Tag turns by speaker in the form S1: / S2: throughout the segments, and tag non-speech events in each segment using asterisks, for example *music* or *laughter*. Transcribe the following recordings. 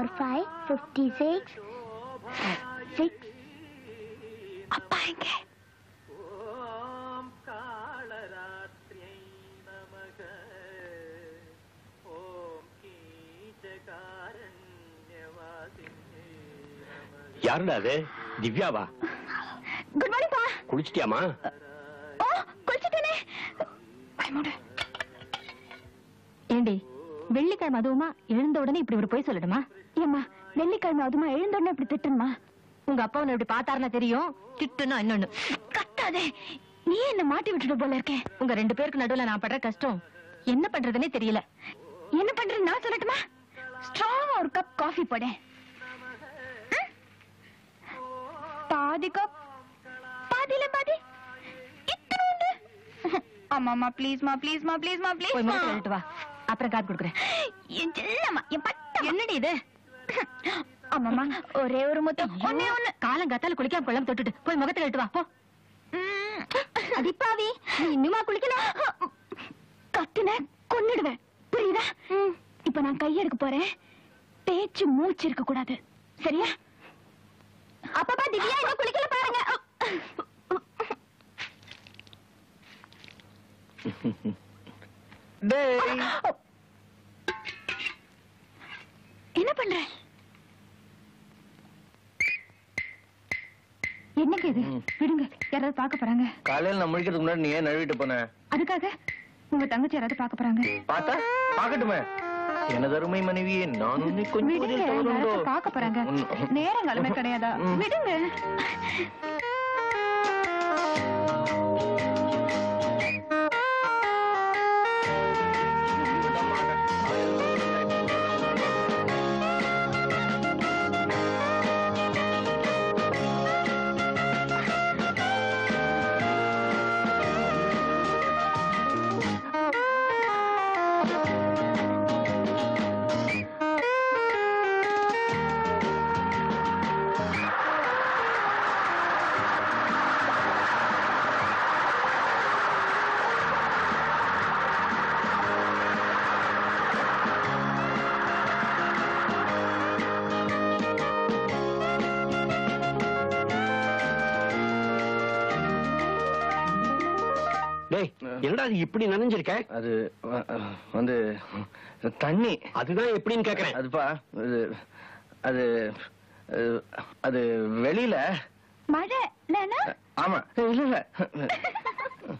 S1: Power five fifty six six அப்பா எங்க?
S2: யாருடா அது? திவ்யாவா?
S1: குட் மார்னிங் பா
S2: குளிச்சிட்டியாமா
S1: ஓ குளிச்சிட்டேனே.
S3: ஏண்டி வெள்ளிக்கிழமை அதுவுமா எழுந்த உடனே இப்படி ஒரு போய்
S1: சொல்லடுமா வெள்ளிக்கிழமை அதுமா எழுந்த உடனே இப்படி திட்டுமா
S3: உங்க அப்பா உன்னை இப்படி பார்த்தாருன்னா தெரியும். திட்டுனா இன்னொன்னு
S1: கத்தாதே. நீ என்ன மாட்டி விட்டுட்டு போல இருக்கே.
S3: உங்க ரெண்டு பேருக்கு நடுவுல நான் படுற கஷ்டம். என்ன பண்றதுன்னே தெரியல.
S1: என்ன பண்றது நான் சொல்லட்டுமா? ஸ்ட்ராங் ஒரு கப் காஃபி போடேன் ம்? பாதி கப் பாதியில பாதி. ஆமாமா ப்ளீஸ்மா ப்ளீஸ்மா ப்ளீஸ்மா ப்ளீஸ்
S3: கழட்டு வா. அப்புறம் காது கொடுக்குறேன். என்னடி இது?
S1: ஆமாமா ஒரே ஒரு முத்தம். ஒண்ணே ஒண்ணு.
S3: காலம் கத்தால குளிக்காம கொள்ளாம தொட்டுட்டு போய் முகத்தை கழட்டு வா போ.
S1: ம். அடிப்பாவி நீ இன்னுமா குளிக்கல? கத்துன கொன்னுடுவேன். புரியுதா? இப்ப நான் கையெடுக்க போறேன். பேச்சு மூச்சு இருக்க கூடாது. சரியா? அப்பப்பா திவ்யா இன்னும் குளிக்கல பாருங்க. என்ன பண்ற? என்னங்க இது? விடுங்க யாராவது பார்க்க போறாங்க.
S4: காலையில நான் முடிக்கிறதுக்கு முன்னாடி நீ ஏன் நழுவிட்டு போன?
S1: அதுக்காக உங்க தங்கச்சி யாராவது பார்க்க போறாங்க.
S4: பார்த்தா? பாக்கட்டுமே எனது அருமை மனைவியே நான் உன்னை கொஞ்சம்
S1: பார்க்க போறாங்க. நேரங்காலமே கிடையாதா. விடுங்க.
S2: இப்படி நனைஞ்சிருக்க?
S4: அது வந்து தண்ணி.
S2: அதுதான் எப்படின்னு கேக்குறேன்.
S4: அதுப்பா அது அது வெளியில.
S1: மழை
S4: ஆமா. இல்ல இல்ல.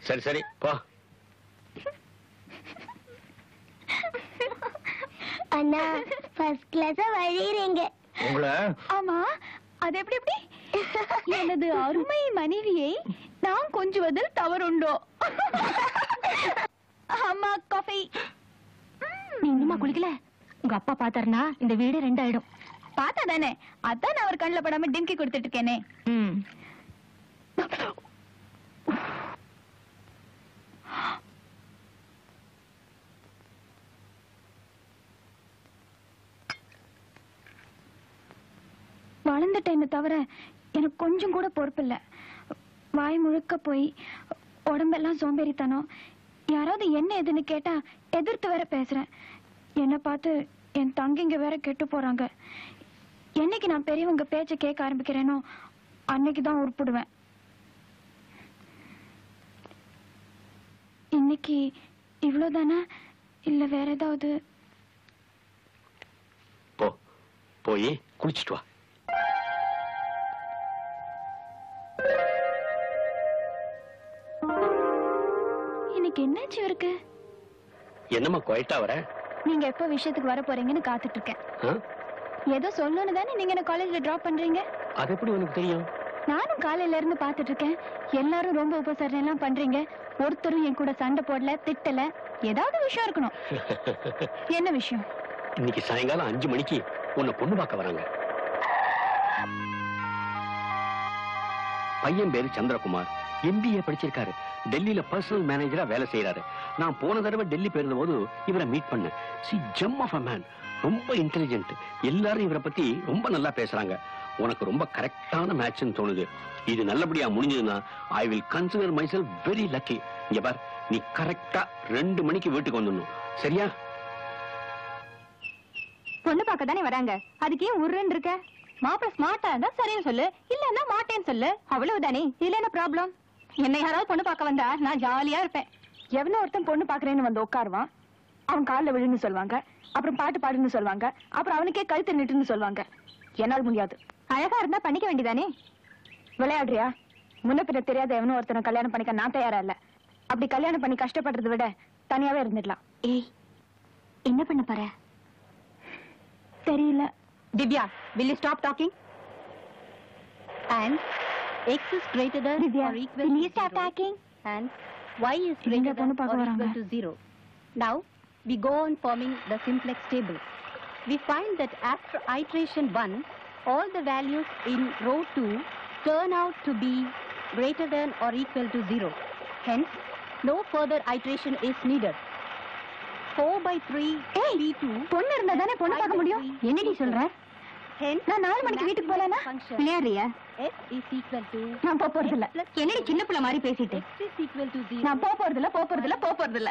S2: சரி சரி போ.
S1: அண்ணா ஃபர்ஸ்ட் கிளாஸ் வழிறீங்க
S4: உங்களை?
S1: ஆமா. அது எப்படி எப்படி? எனது அருமை மனைவியை நான் கொஞ்சுவதில் தவறுண்டோ ஆமா காஃபி
S3: நீ இன்னுமா குளிக்கல? உங்க அப்பா பார்த்தாருன்னா இந்த வீடு ரெண்டாயிடும்.
S1: பார்த்தா தானே அதான் நான் அவர் கண்ணில் படாம டிங்கி கொடுத்துட்டு இருக்கேனே வளர்ந்துட்டேன்னு தவிர எனக்கு கொஞ்சம் கூட பொறுப்பில்லை. வாய் முழுக்க போய் உடம்பெல்லாம் சோம்பேறித்தனம். யாராவது என்ன எதுன்னு கேட்டா எதிர்த்து வேற பேசுறேன். என்னை பார்த்து என் தங்கிங்க வேற கெட்டு போறாங்க. என்னைக்கு நான் பெரியவங்க பேச்ச கேட்க ஆரம்பிக்கிறேனோ அன்னைக்கு தான் உருப்பிடுவேன். இன்னைக்கு இவ்வளவுதானா இல்ல வேற ஏதாவது?
S2: போ போய் குளிச்சுட்டு வா.
S1: என்னாச்சு இவருக்கு?
S2: என்னம்மா குவைட்டா வர?
S1: நீங்க எப்ப விஷயத்துக்கு வர போறீங்கன்னு காத்துட்டு இருக்கேன்? ஏதோ சொல்லணும்னு தானே நீங்க என்ன காலேஜ்ல டிராப் பண்றீங்க?
S2: அது எப்படி உனக்கு தெரியும்?
S1: நானும் காலையில இருந்து பாத்துட்டு இருக்கேன் எல்லாரும் ரொம்ப உபசரணை எல்லாம் பண்றீங்க. ஒருத்தரும் என் கூட சண்டை போடல திட்டல. ஏதாவது விஷயம் இருக்கணும். *laughs* என்ன விஷயம்?
S2: இன்னைக்கு சாயங்காலம் அஞ்சு மணிக்கு உன்னை பொண்ணு பார்க்க வராங்க. பையன் பேரு சந்திரகுமார். எம்பிஏ படிச்சிருக்காரு. டெல்லியில பர்சனல் மேனேஜரா வேலை செய்யறாரு நான் போன தடவை டெல்லி போயிருந்த போது இவரை மீட் பண்ணேன். She gem of a man ரொம்ப இன்டெலிஜென்ட் எல்லாரும் இவரை பத்தி ரொம்ப நல்லா பேசுறாங்க. உனக்கு ரொம்ப கரெக்டான மேட்ச்னு தோணுது. இது நல்லபடியா முடிஞ்சதுன்னா I will consider myself very lucky இங்க பார் நீ கரெக்டா ரெண்டு மணிக்கு வீட்டுக்கு வந்துடணும். சரியா?
S5: பொண்ணு பார்க்க தானே வராங்க. அதுக்கு ஏன் உருன்னு இருக்க? மாப்பிள்ள ஸ்மார்ட்டா இருந்தா சரின்னு சொல்லு. இல்லன்னா மாட்டேன்னு சொல்லு. அவ்வளவுதானே. இதுல என்ன ப்ராப்ளம் என்ன யாராவது பொண்ணு பார்க்க வந்தா நான் ஜாலியா இருப்பேன்.
S1: எவனோ ஒருத்தன் பொண்ணு பாக்குறேன்னு வந்து உட்காருவான். அவன் கால்ல விழுன்னு சொல்லுவாங்க அப்புறம் பாட்டு பாடுன்னு சொல்லுவாங்க அப்புறம் அவனுக்கே கழுத்து நிட்டுன்னு சொல்லுவாங்க என்னால் முடியாது.
S5: அழகா இருந்தா பண்ணிக்க வேண்டியதானே?
S1: விளையாடுறியா? முன்ன பின்ன தெரியாத எவனோ ஒருத்தனை கல்யாணம் பண்ணிக்க நான் தயாரா இல்ல. அப்படி கல்யாணம் பண்ணி கஷ்டப்படுறதை விட தனியாவே இருந்துடலாம்.
S5: ஏய் என்ன பண்ண போற?
S1: தெரியல.
S5: Divya will you stop talking? And? x is greater than
S1: Divya
S5: or equal
S1: will
S5: to
S1: you stop
S5: zero
S1: talking
S5: and y is
S1: இங்க
S5: greater
S1: பொண்ணு
S5: than
S1: பார்க்க
S5: or
S1: வராங்க.
S5: equal to zero now we go on forming the simplex table we find that after iteration 1 all the values in row 2 turn out to be greater than or equal to 0 hence no further iteration is needed 4 by 3 p2
S1: பொண்ணு இருந்தா தானே பொண்ணு பார்க்க முடியும் என்னடி சொல்ற
S5: hence
S1: நான் நாலு மணிக்கு வீட்டுக்கு போலானா? விளையாடுறியா? நான் போக போறது இல்ல என்னடி சின்ன பிள்ளை மாதிரி பேசிட்டு?
S5: X is equal to 0
S1: நான் போக போறது இல்ல போக போறது இல்ல போக போறது இல்ல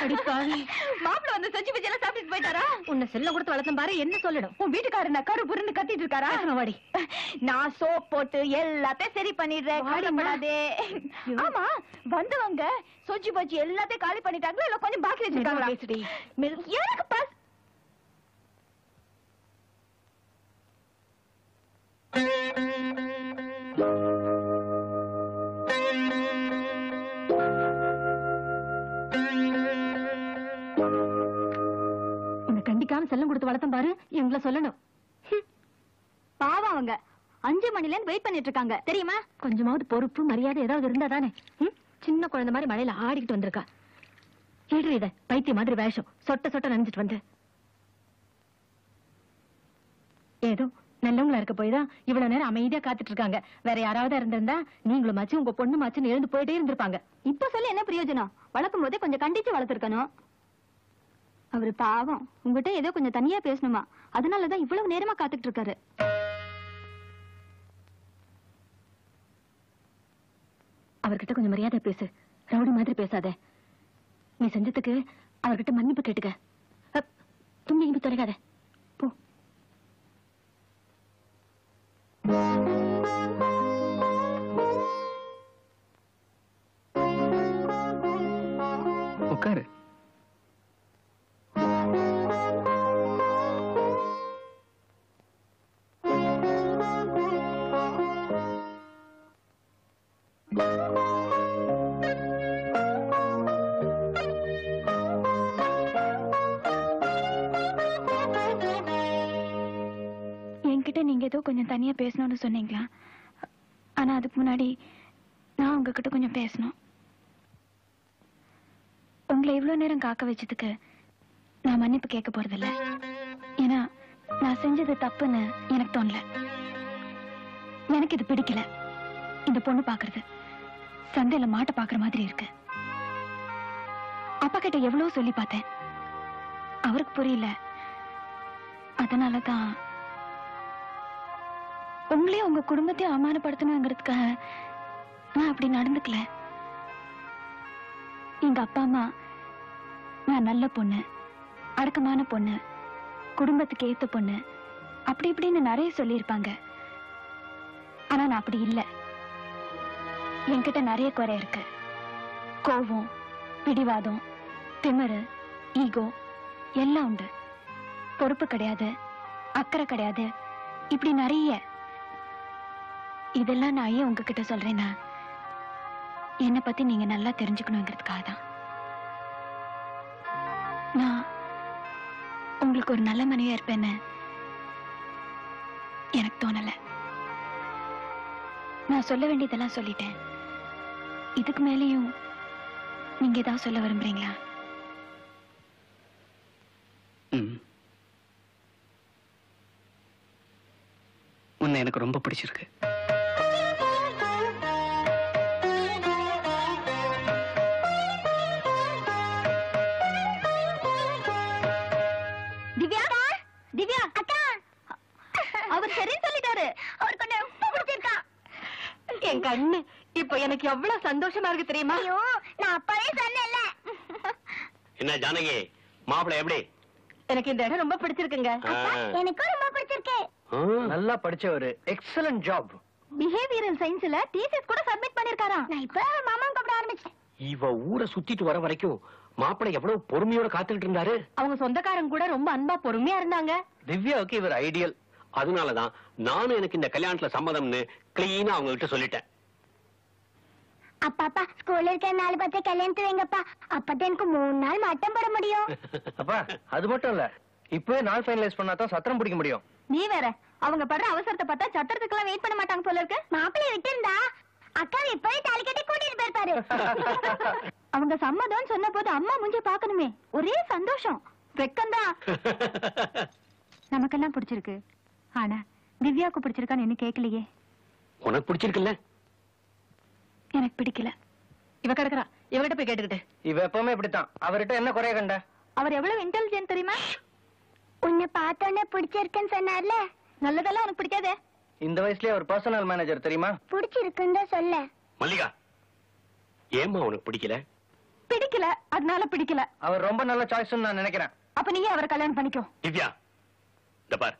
S1: மாப்பிள்ள வந்து செஞ்சு வச்சு எல்லாம் சாப்பிட்டு போயிட்டாரா?
S3: உன்னை செல்ல கொடுத்து வளர்த்தம் பாரு என்ன சொல்லணும்
S1: உன் வீட்டுக்காரர் நான் கரு புருன்னு கத்திட்டு இருக்காரா?
S3: வாடி.
S1: நான் சோப் போட்டு எல்லாத்தையும் சரி பண்ணிடுறேன். கவலைப்படாதே. ஆமா வந்தவங்க சொஜ்ஜி பஜ்ஜி எல்லாத்தையும் காலி பண்ணிட்டாங்களா? இல்ல கொஞ்சம் பாக்கி வச்சிருக்காங்களா? மணில இருக்காங்க. தெரியுமா?
S3: கொஞ்சமாவது பொறுப்பு மரியாதை ஏதாவது இருந்தா தானே. சின்ன குழந்தை மாதிரி மழையில ஆடிக்கிட்டு வந்திருக்கா. கேடு இத பைத்திய மாதிரி வேஷம். சொட்ட சொட்ட நினைச்சிட்டு வந்து. ஏதோ நல்லவங்களா இருக்க போய் தான் இவ்வளவு நேரம் அமைதியா காத்துட்டு இருக்காங்க. வேற யாராவது இருந்திருந்தா நீங்களும் மாச்சு உங்க பொண்ணு மாச்சுன்னு எழுந்து போயிட்டே இருந்திருப்பாங்க.
S1: இப்ப சொல்லி என்ன பிரயோஜனம்? வளர்க்கும் போதே கொஞ்சம் கண்டிச்சு வளர்த்துருக்கணும். அவரு பாவம். உங்ககிட்ட ஏதோ கொஞ்சம் தனியா பேசணுமா? அதனாலதான் இவ்வளவு நேரமா காத்துட்டு இருக்காரு.
S3: அவர்கிட்ட கொஞ்சம் மரியாதை பேசு. ரவுடி மாதிரி பேசாத. நீ செஞ்சதுக்கு அவர்கிட்ட மன்னிப்பு கேட்டுக்க. அப், தும்பி இம்பி தொலைக்காத போ.
S4: உட்காரு.
S1: ஏதோ கொஞ்சம் தனியாக பேசணும்னு சொன்னீங்களா? ஆனால் அதுக்கு முன்னாடி நான் உங்ககிட்ட கொஞ்சம் பேசணும். உங்களை இவ்வளோ நேரம் காக்க வச்சதுக்கு நான் மன்னிப்பு கேட்க போகிறதில்ல ஏன்னா நான் செஞ்சது தப்புன்னு எனக்கு தோணல. எனக்கு இது பிடிக்கல. இந்த பொண்ணு பார்க்கறது சந்தையில் மாட்டை பார்க்குற மாதிரி இருக்கு. அப்பா கிட்ட எவ்வளோ சொல்லி பார்த்தேன். அவருக்கு புரியல. அதனால தான் உங்களையும் உங்க குடும்பத்தையும் அவமானப்படுத்தணுங்கிறதுக்காக நான் அப்படி நடந்துக்கல. எங்க அப்பா அம்மா நான் நல்ல பொண்ணு அடக்கமான பொண்ணு குடும்பத்துக்கு ஏத்த பொண்ணு அப்படி இப்படின்னு நிறைய சொல்லியிருப்பாங்க. ஆனா நான் அப்படி இல்லை. என்கிட்ட நிறைய குறை இருக்கு. கோபம் பிடிவாதம் திமிரு ஈகோ எல்லாம் உண்டு. பொறுப்பு கிடையாது அக்கறை கிடையாது. இப்படி நிறைய. இதெல்லாம் நான் ஏன் உங்ககிட்ட சொல்றேன்னா என்னை பத்தி நீங்க நல்லா தெரிஞ்சுக்கணுங்கிறதுக்காக தான். நான் உங்களுக்கு ஒரு நல்ல மனைவியா இருப்பேன்னு எனக்கு தோணல. நான் சொல்ல வேண்டியதெல்லாம் சொல்லிட்டேன். இதுக்கு மேலேயும் நீங்க ஏதாவது சொல்ல விரும்புறீங்களா?
S2: உன்னை எனக்கு ரொம்ப பிடிச்சிருக்கு.
S3: கண்ணு. இப்போ எனக்கு எவ்வளவு சந்தோஷமா இருக்கு தெரியுமா?
S1: ஐயோ நான் அப்பவே சொன்னேன்ல.
S2: என்ன ஜானகி மாப்பிள்ளை எப்படி?
S3: எனக்கு இந்த இடம் ரொம்ப பிடிச்சிருக்குங்க.
S2: ஆ.
S1: எனக்கும் ரொம்ப பிடிச்சிருக்கு.
S4: நல்லா படிச்சவரு. எக்ஸலன்ட் ஜாப்
S1: பிஹேவியரல் சயின்ஸ்ல தீசிஸ் கூட சப்மிட் பண்ணிருக்காராம். நான் இப்ப மாமா கூப்பிட ஆரம்பிச்சேன்.
S2: இவ ஊரை சுத்திட்டு வர வரைக்கும் மாப்பிள்ளை எவ்வளவு பொறுமையோட காத்துக்கிட்டு இருந்தாரு?
S3: அவங்க சொந்தக்காரங்க கூட ரொம்ப அன்பா பொறுமையா இருந்தாங்க.
S4: திவ்யாவுக்கு இவர் ஐடியல்
S2: அதனாலதான் நானும் எனக்கு இந்த கல்யாணத்துல சம்மதம்னு கிளீனா அவங்க கிட்ட சொல்லிட்டேன்.
S1: அப்பா அப்பா ஸ்கூல்ல இருக்கிற நாலு பத்து கல்யாணத்து வைங்கப்பா. அப்பதான் எனக்கு மூணு நாள் மட்டம் போட முடியும்.
S4: அப்பா அது மட்டும் இல்ல. இப்பவே நாள் ஃபைனலைஸ் பண்ணா தான் சத்திரம் பிடிக்க முடியும்.
S1: நீ வேற அவங்க படுற அவசரத்தை பார்த்தா சத்திரத்துக்கெல்லாம் வெயிட் பண்ண மாட்டாங்க போல இருக்கு. மாப்பிள்ளைய விட்டு இருந்தா அக்கா இப்பவே தாலி கட்டி கூட்டிட்டு போயிருப்பாரு. *laughs* அவங்க சம்மதம் சொன்ன போது அம்மா மூஞ்சி பார்க்கணுமே. ஒரே சந்தோஷம். வெக்கம்தான். *laughs* நமக்கெல்லாம் பிடிச்சிருக்கு. ஆனா திவ்யாவுக்கு பிடிச்சிருக்கான்னு என்ன கேட்கலையே.
S2: உனக்கு பிடிச்சிருக்குல்ல?
S1: எனக்கு பிடிக்கல.
S3: இவ கிடக்குறா. இவகிட்ட போய் கேட்டுக்கிட்டு.
S4: இவ எப்பவுமே இப்படித்தான். அவர்கிட்ட என்ன குறைய கண்ட?
S1: அவர் எவ்வளவு இன்டெலிஜென்ட் தெரியுமா? உன்னை பார்த்தோன்னே பிடிச்சிருக்குன்னு சொன்னார்ல? நல்லதெல்லாம் உனக்கு பிடிக்காதே?
S4: இந்த வயசுலயே அவர் பர்சனல் மேனேஜர் தெரியுமா?
S1: பிடிச்சிருக்குன்னு சொல்ல.
S2: மல்லிகா ஏம்மா உனக்கு பிடிக்கல?
S1: பிடிக்கல. அதனால பிடிக்கல.
S4: அவர் ரொம்ப நல்ல சாய்ஸ் நான் நினைக்கிறேன்.
S1: அப்ப நீயே அவரை கல்யாணம் பண்ணிக்கோ.
S2: திவ்யா இந்த பார்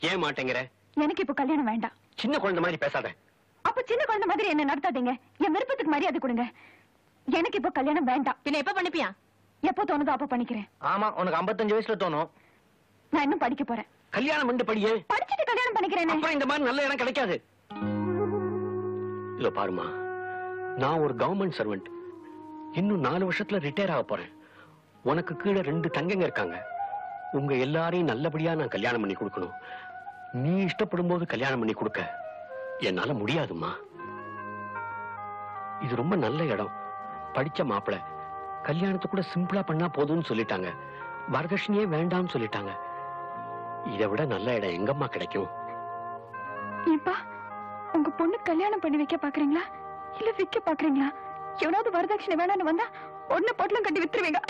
S2: ஏன் மாட்டேங்கிற
S1: எனக்கு இப்ப கல்யாணம் வேண்டாம்.
S2: சின்ன குழந்தை மாதிரி பேசாத.
S1: அப்ப சின்ன குழந்தை மாதிரி என்ன நடத்தாதீங்க. என் விருப்பத்துக்கு மரியாதை கொடுங்க. எனக்கு இப்ப கல்யாணம் வேண்டாம்.
S3: பின்ன எப்ப பண்ணிப்பியா?
S1: எப்போ தோணுதோ அப்ப பண்ணிக்கிறேன்.
S4: ஆமா உனக்கு 55 வயசுல தோணும்.
S1: நான் இன்னும் படிக்க போறேன்.
S2: கல்யாணம் பண்ணி படியே.
S1: படிச்சுட்டு கல்யாணம் பண்ணிக்கிறேனே.
S2: அப்புறம் இந்த மாதிரி நல்ல இடம் கிடைக்காது. இதோ பாருமா நான் ஒரு கவர்மெண்ட் சர்வெண்ட் இன்னும் நாலு வருஷத்துல ரிட்டையர் ஆக போறேன். உனக்கு கீழே ரெண்டு தங்கங்க இருக்காங்க. உங்க எல்லாரையும் நல்லபடியா நான் கல்யாணம் பண்ணி கொடுக்கணும். நீ இஷ்டப்படும் போது கல்யாணம் பண்ணி கொடுக்க. என்னால முடியாதும்மா. இது ரொம்ப நல்ல இடம். படிச்ச மாப்பிளை கல்யாணத்தை கூட சிம்பிளா பண்ணா போதும்னு சொல்லிட்டாங்க. வரதட்சணையே வேண்டாம்னு சொல்லிட்டாங்க. இதை விட நல்ல இடம் எங்கம்மா கிடைக்கும்?
S1: ஏப்பா உங்க பொண்ணு கல்யாணம் பண்ணி வைக்க பாக்குறீங்களா? இல்ல விக்க பாக்குறீங்களா? எவனாவது வரதட்சணை வேணாம்னு வந்தா ஒன்னு பொட்டலம் கட்டி வித்துருவீங்க.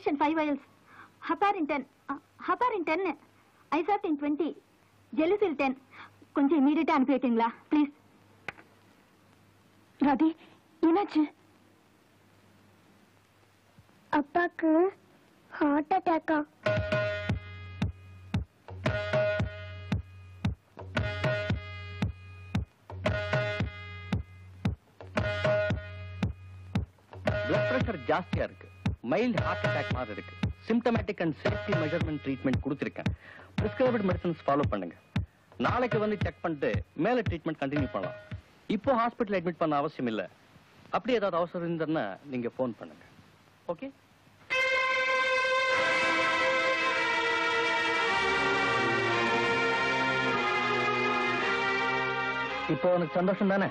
S6: Injection 5 vials heparin 10 uh, heparin 10 isartin 20 gelusil 10 கொஞ்சம் இமீடியட்டா அனுப்பி வைக்கீங்களா ப்ளீஸ்
S1: ராதி என்னாச்சு?
S6: அப்பாக்கு ஹார்ட் அட்டாக்கா
S7: பிளட் பிரஷர் ஜாஸ்தியா இருக்கு. மைல்ட் ஹார்ட் அட்டாக் மாதிரி இருக்கு symptomatic and safety measurement treatment கொடுத்துருக்கேன். பிரிஸ்கிரைப்டு மெடிசன்ஸ் ஃபாலோ பண்ணுங்க. நாளைக்கு வந்து செக் பண்ணிட்டு மேல ட்ரீட்மெண்ட் கண்டினியூ பண்ணலாம். இப்போ ஹாஸ்பிட்டல் அட்மிட் பண்ண அவசியம் இல்ல. அப்படி ஏதாவது அவசரம் இருந்ததுன்னா நீங்க ஃபோன் பண்ணுங்க. ஓகே
S4: இப்போ உனக்கு சந்தோஷம் தானே?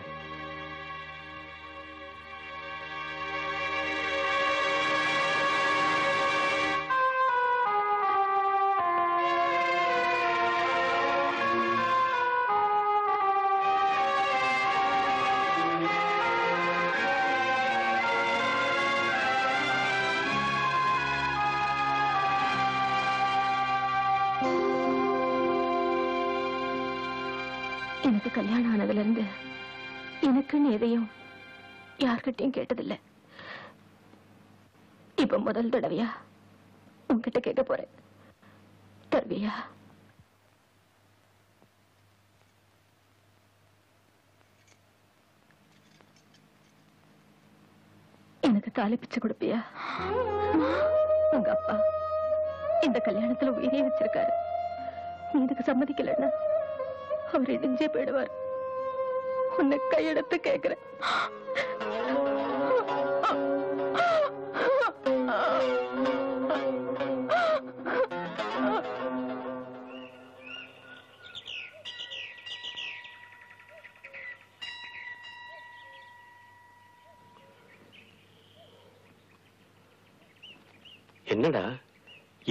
S1: யார்கிட்டையும் கேட்டதில்லை. இப்ப முதல் தடவையா? உங்ககிட்ட கேட்க போறேன். தருவியா? எனக்கு தாலி பிச்சு கொடுப்பியா? உங்க அப்பா இந்த கல்யாணத்துல உயிரே வச்சிருக்காரு. நீ இதுக்கு சம்மதிக்கலன்னா அவர் இடிஞ்சே போயிடுவார். உன்னை கையெடுத்து கேக்குறேன்.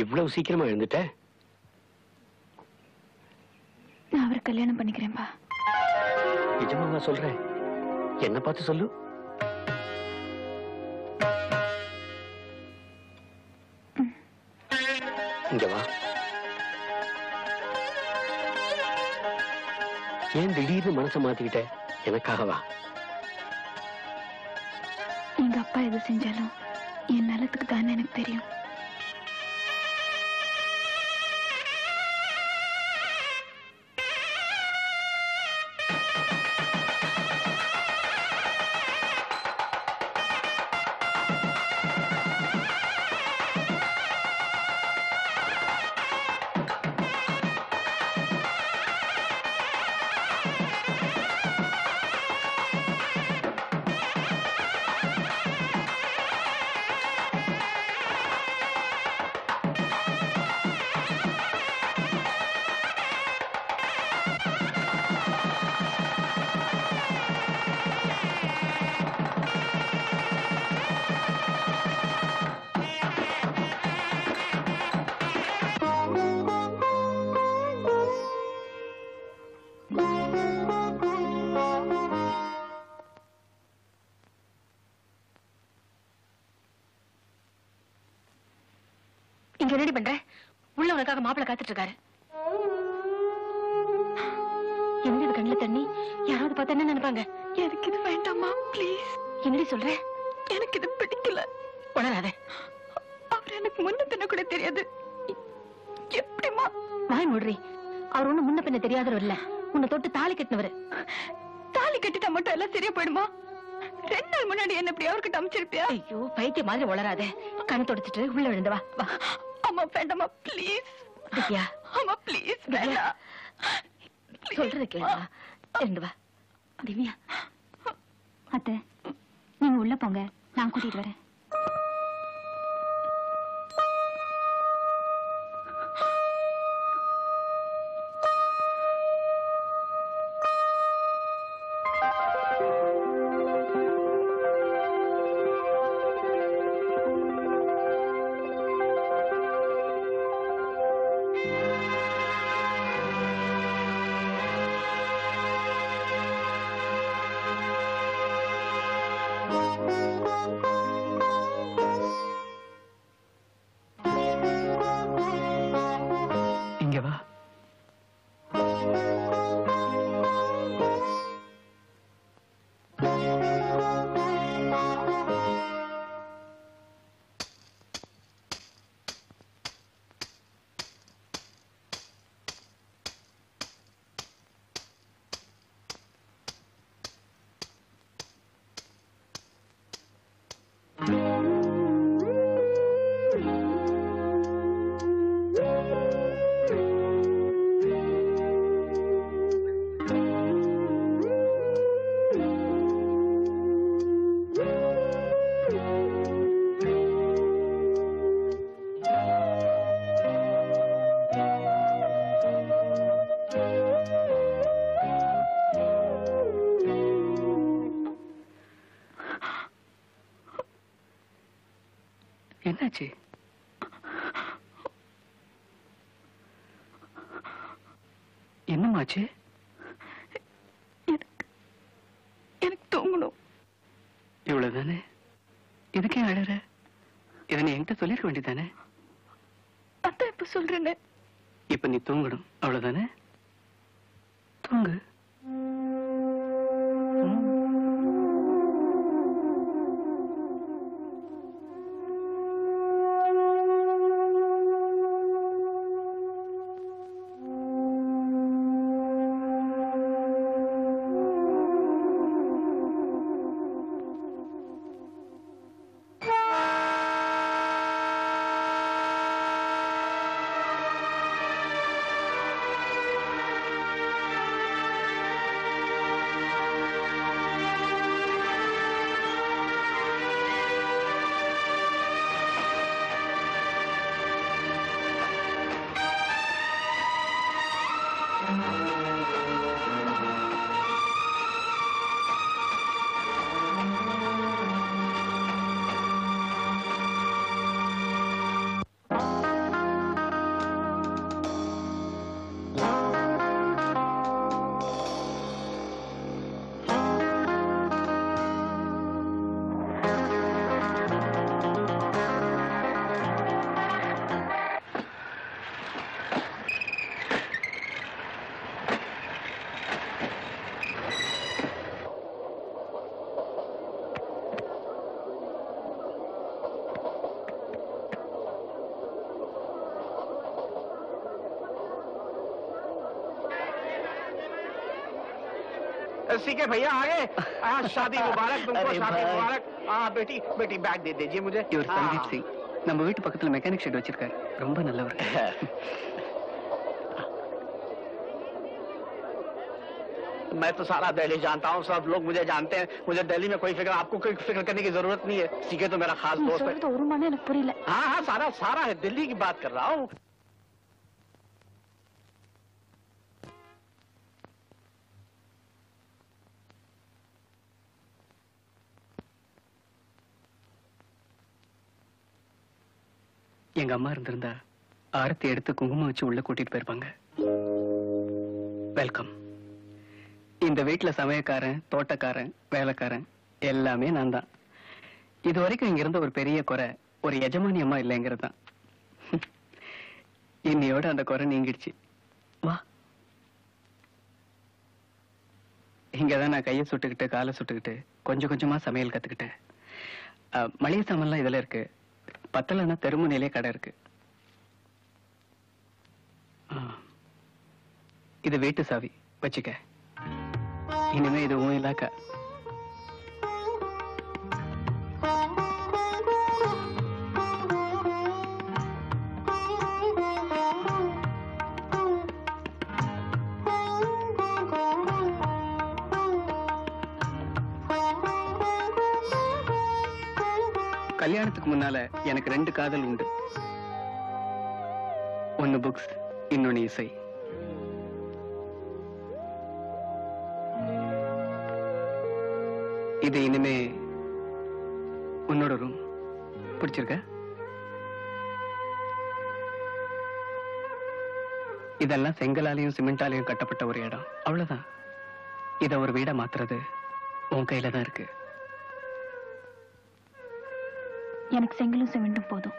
S2: இவ்வளவு சீக்கிரமா எழுந்துட்ட?
S1: நான் அவரை கல்யாணம்
S2: பண்ணிக்கிறேன் சொல்றேன்? என்ன பார்த்து சொல்லு. வா. ஏன் திடீர்னு மனசை மாத்திக்கிட்ட? எனக்காகவா
S1: எங்க அப்பா எது செஞ்சாலும்
S3: என் நலத்துக்கு தானே எனக்கு தெரியும்.
S8: பார்த்துட்டு உள்ள
S4: என்னாச்சு? என்னமாச்சு
S3: எனக்கு தூங்கணும்.
S4: இவ்வளவுதானே இதுக்கே அழற? இதை நீ என்கிட்ட சொல்லிருக்க வேண்டியதானே
S3: அதான் இப்ப சொல்றேன்னு
S4: இப்ப நீ தூங்கணும். அவ்வளவுதானே?
S9: सीखे भैया आगे हाँ, शादी मुबारक तुमको
S4: अरे
S9: शादी
S4: भाई।
S9: मुबारक हाँ बेटी बेटी बैग दे दीजिए मुझे
S4: இவர்
S9: हाँ,
S4: சந்தீப் சிங் நம்ம வீட்டு பக்கத்துல மெக்கானிக் ஷெட் வச்சிருக்காரு ரொம்ப நல்லவர்
S9: मैं तो सारा दिल्ली जानता हूँ सब लोग मुझे जानते हैं मुझे दिल्ली में कोई फिक्र आपको कोई फिक्र करने की जरूरत नहीं है सीखे तो मेरा खास
S1: நீ
S9: दोस्त है
S1: சொல்றது ஒரு மணி எனக்கு புரியல
S9: हाँ हाँ सारा सारा है दिल्ली की बात कर रहा हूँ
S4: எங்க அம்மா இருந்திருந்தா ஆரத்தி எடுத்து குங்குமம் வச்சு உள்ள கூட்டிட்டு போயிருப்பாங்க. வெல்கம் இந்த வீட்டுல சமயக்காரன் தோட்டக்காரன் வேலைக்காரன் எல்லாமே நான் தான் இது வரைக்கும் இங்க இருந்த ஒரு பெரிய குறை ஒரு எஜமானி அம்மா இல்லைங்கிறது தான் *laughs* இன்னையோட அந்த குறை நீங்கிடுச்சு. வா. இங்கதான் நான் கையை சுட்டுக்கிட்டு காலை சுட்டுக்கிட்டு கொஞ்சம் கொஞ்சமா சமையல் கத்துக்கிட்டேன். மளிகை சாமான்லாம் இதுல இருக்கு. பத்தலைன்னா தெருமுனையிலே கடை இருக்கு. இது வீட்டு சாவி. வச்சுக்க. இனிமே இது உன் இலாக்கா. கல்யாணத்துக்கு முன்னால எனக்கு ரெண்டு காதல் உண்டு. ஒன்னு புக்ஸ் இன்னொன்னு இசை. இது இனிமே உன்னோட ரூம் பிடிச்சிருக்க? இதெல்லாம் செங்கலாலையும் சிமெண்டாலையும் கட்டப்பட்ட ஒரு இடம். அவ்வளவுதான். இத ஒரு வீடா மாத்துறது உன் கையில தான் இருக்கு.
S1: எனக்கு செங்கலும் சிமெண்டும் போதும்.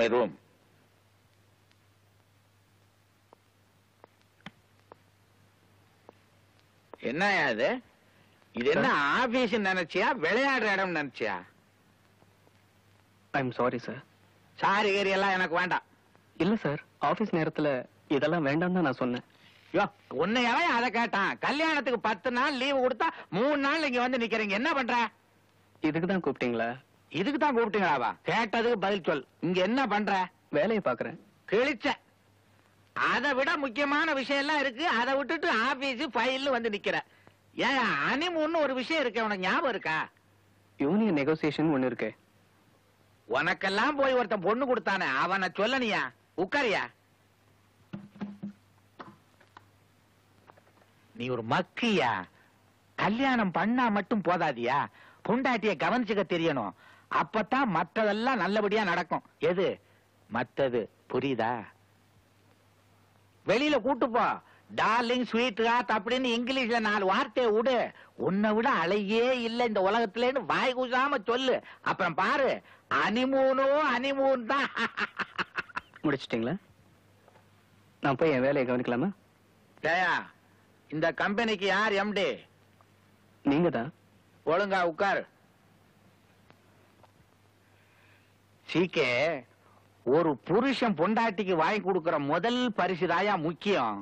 S10: மை ரூம் என்ன அது இது என்ன ஆபீஸ் நினைச்சியா? விளையாடுற இடம் நினைச்சியா?
S4: I am sorry sir
S10: sorry ஏரி எல்லாம் எனக்கு வேண்டாம்.
S4: இல்ல சார் ஆபீஸ் நேரத்துல இதெல்லாம் வேண்டாம் தான் நான் சொன்னேன்.
S10: யோ உன்னை எவன் அதை கேட்டான்? கல்யாணத்துக்கு பத்து நாள் லீவு கொடுத்தா மூணு நாள் இங்க வந்து நிக்கிறீங்க. என்ன பண்ற?
S4: இதுக்கு தான் கூப்பிட்டீங்களா?
S10: இதுக்கு தான் கூப்பிட்டீங்களாவா? கேட்டதுக்கு பதில் சொல். இங்க என்ன பண்ற?
S4: வேலையை பாக்குறேன்
S10: கிழிச்ச. அதை விட முக்கியமான விஷயம் எல்லாம் இருக்கு. அதை விட்டுட்டு ஆபீஸ் ஃபைல் வந்து நிக்கிற. ஏன் அனிமுன்னு ஒரு விஷயம் இருக்கு. உனக்கு ஞாபகம் இருக்கா?
S4: யூனியன் நெகோசியேஷன் ஒண்ணு இருக்கு.
S10: உனக்கெல்லாம் போய் ஒருத்தன் பொண்ணு கொடுத்தானே. அவனை சொல்லனியா? உட்காரியா? நீ ஒரு மக்கியா? கல்யாணம் பண்ணா மட்டும் போதாதியா? பொண்டாட்டிய கவனிச்சுக்க தெரியணும். அப்பதான் மத்ததெல்லாம் நல்லபடியா நடக்கும். எது? மத்தது புரியுதா? வெளியில கூட்டு போ. டார்லிங் ஸ்வீட் ஹார்ட் அப்படின்னு இங்கிலீஷ்ல நாலு வார்த்தையை விடு. உன்னை விட அழகே இல்ல இந்த உலகத்துலன்னு வாய் கூசாம சொல்லு. அப்புறம் பாரு. அனிமூனோ அனிமூன் தான்.
S4: முடிச்சிட்டீங்களா? நான் போய் என் வேலையை கவனிக்கலாமா?
S10: டேயா இந்த கம்பெனிக்கு யார் எம்டி
S4: நீங்க தான்
S10: ஒழுங்கா உட்காரு. சீக்கே ஒரு புருஷன் பொண்டாட்டிக்கு வாங்கி கொடுக்கிற முதல் பரிசு தாயா முக்கியம்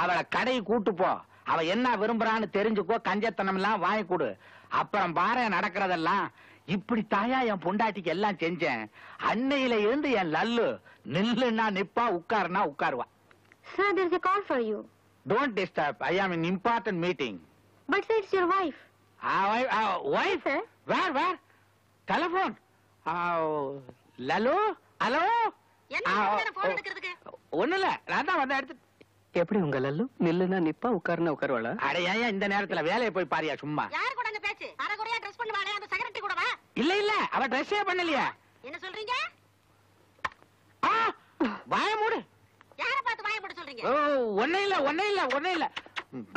S10: அவளை கடை கூட்டு போ அவ என்ன விரும்புறான்னு தெரிஞ்சுக்கோ கஞ்சத்தனம் எல்லாம் வாங்கி கொடு அப்புறம் பாரு நடக்கிறதெல்லாம் இப்படி தாயா என் பொண்டாட்டிக்கு எல்லாம் செஞ்சேன் அன்னையில இருந்து என் லல்லு நில்லுன்னா நிப்பா உட்காருனா உட்காருவா
S11: Sir, there's a call for you.
S10: Don't disturb I am in important meeting
S11: But sir, it's your wife.
S10: wife?
S11: sir.
S10: Where, where? Telephone. லலு ஹலோ ஒண்ணு இல்ல நான் தான் வந்த எடுத்து
S4: எப்படி உங்க லல்லு நில்லுனா நிப்பா உட்காருனா உட்காருவாள
S10: அடையா இந்த நேரத்துல வேலையை போய் பாரியா சும்மா
S12: யாரு கூட அங்க பேச்சு அரை கூடயா ட்ரெஸ் பண்ணுவாளே அந்த செக்ரட்டரி கூடவா
S10: இல்ல இல்ல அவ ட்ரெஸ்ஸே பண்ணலையா என்ன சொல்றீங்க வாய மூடு
S12: யார பார்த்து வாய மூட சொல்றீங்க
S10: ஓ ஒண்ணே இல்ல ஒண்ணே இல்ல ஒண்ணே இல்ல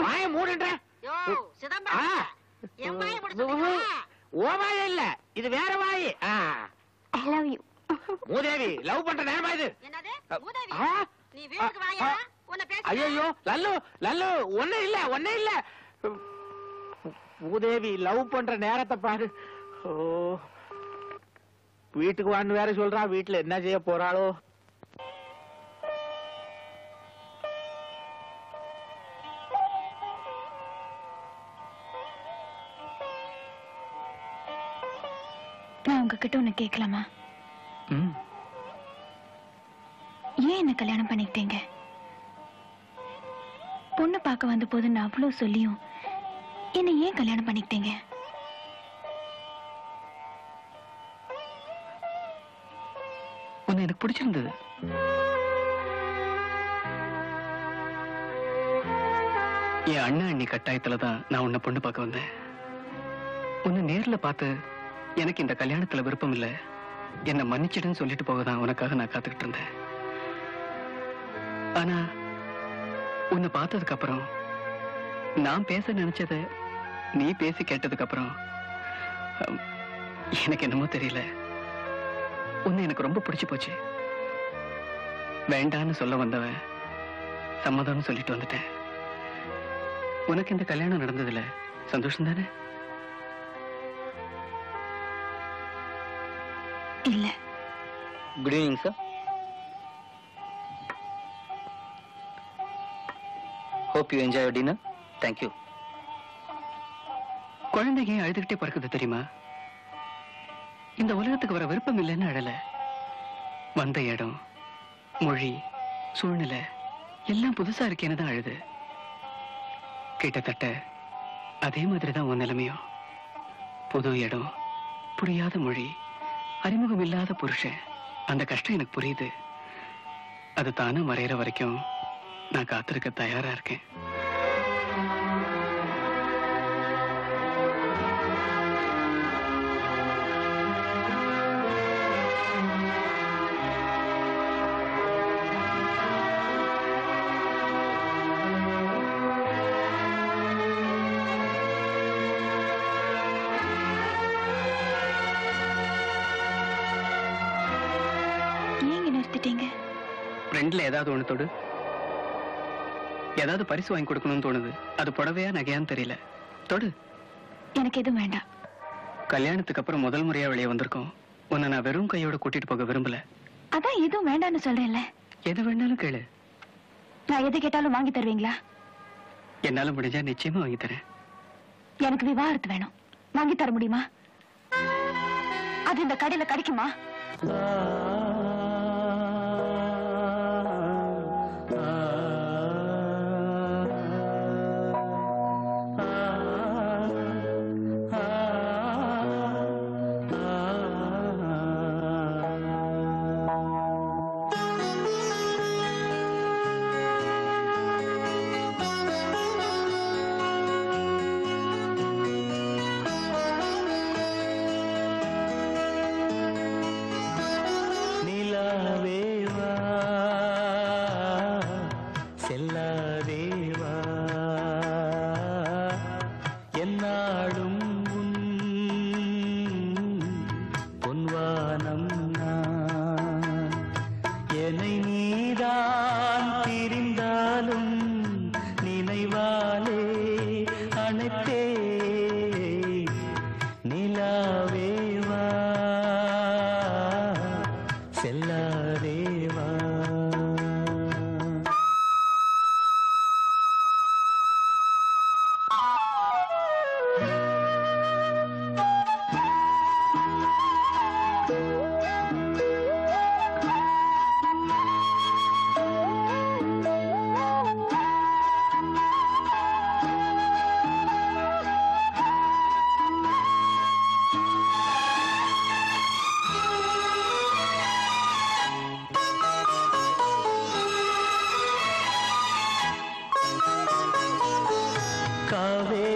S10: வாய மூடுன்ற
S12: யோ சிதம்பரம் என் வாய மூட சொல்றீங்க
S10: ஓ வாய இல்ல இது வேற வாய்
S1: ஐ லவ் யூ
S10: மூதேவி லவ் பண்ற நேரமா இது.
S12: நீ வீட்டுக்கு வாயா?
S10: ஆ.
S12: உன்னை பேச
S10: ஐயோ லல்லு லல்லு ஒண்ணே இல்ல ஒண்ணே இல்ல. மூதேவி லவ் பண்ற நேரத்தை பாரு. ஓ. வீட்டுக்கு வான்னு வேற சொல்றா வீட்டுல என்ன செய்ய போறாளோ?
S1: நான் உங்ககிட்ட ஒண்ணு கேட்கலாமா ஏன் என்ன கல்யாணம் பண்ணிக்கிட்டீங்க? பொண்ணு பார்க்க வந்த போது நான் அவ்வளவு சொல்லியும் என்ன ஏன் கல்யாணம் பண்ணிக்கிட்டீங்க?
S4: உன்னை எனக்கு பிடிச்சிருந்தது. என் அண்ணா அண்ணி கட்டாயத்துல தான் நான் உன்னை பொண்ணு பார்க்க வந்தேன். உன்னை நேர்ல பார்த்து எனக்கு இந்த கல்யாணத்துல விருப்பம் இல்ல. என்னை மன்னிச்சிடுன்னு சொல்லிட்டு போக தான் உனக்காக நான் காத்துக்கிட்டு இருந்தேன். ஆனா உன்னை பார்த்ததுக்கு அப்புறம் நான் பேச நினைச்சத நீ பேசி கேட்டதுக்கு அப்புறம் எனக்கு என்னமோ தெரியல. உன்னை எனக்கு ரொம்ப பிடிச்சு போச்சு. வேண்டான்னு சொல்ல வந்தவன் சம்மதம்னு சொல்லிட்டு வந்துட்டேன். உனக்கு இந்த கல்யாணம் நடந்ததுல சந்தோஷம் தானே?
S1: இல்ல
S4: good evening sir hope you enjoy dinner thank you குழந்தைங்க அழுதுகிட்டே பிறக்குது தெரியுமா? இந்த உலகத்துக்கு வர விருப்பம் இல்லைன்னு அழல. வந்த இடம் மொழி சூழ்நிலை எல்லாம் புதுசா இருக்கேன்னு தான் அழுது. கிட்டத்தட்ட அதே மாதிரி தான் உன் நிலைமையும். புது இடம் புரியாத மொழி அறிமுகம் இல்லாத புருஷன். அந்த கஷ்டம் எனக்கு புரியுது. அது தானே மறையிற வரைக்கும் நான் காத்திருக்க தயாரா இருக்கேன். ஏதாவது பரிசு வாங்கி கொடுக்கணும்னு தோணுது. அது புடவையா நகையான்னு தெரியல. தொடு.
S1: எனக்கு எதுவும் வேண்டாம்.
S4: கல்யாணத்துக்கு அப்புறம் முதல் முறையா வெளியே வந்திருக்கோம். உன்னை நான் வெறும் கையோட கூட்டிட்டு போக விரும்பல.
S1: அதான் எதுவும் வேண்டாம்னு சொல்றேன்ல.
S4: எது வேணாலும் கேளு.
S1: நான் எது கேட்டாலும் வாங்கி தருவீங்களா?
S4: என்னால முடிஞ்சா நிச்சயமா வாங்கி தரேன்.
S1: எனக்கு விவாகரத்து வேணும். வாங்கி தர முடியுமா? அது இந்த கடையில கிடைக்குமா?
S13: ಕಾವೇ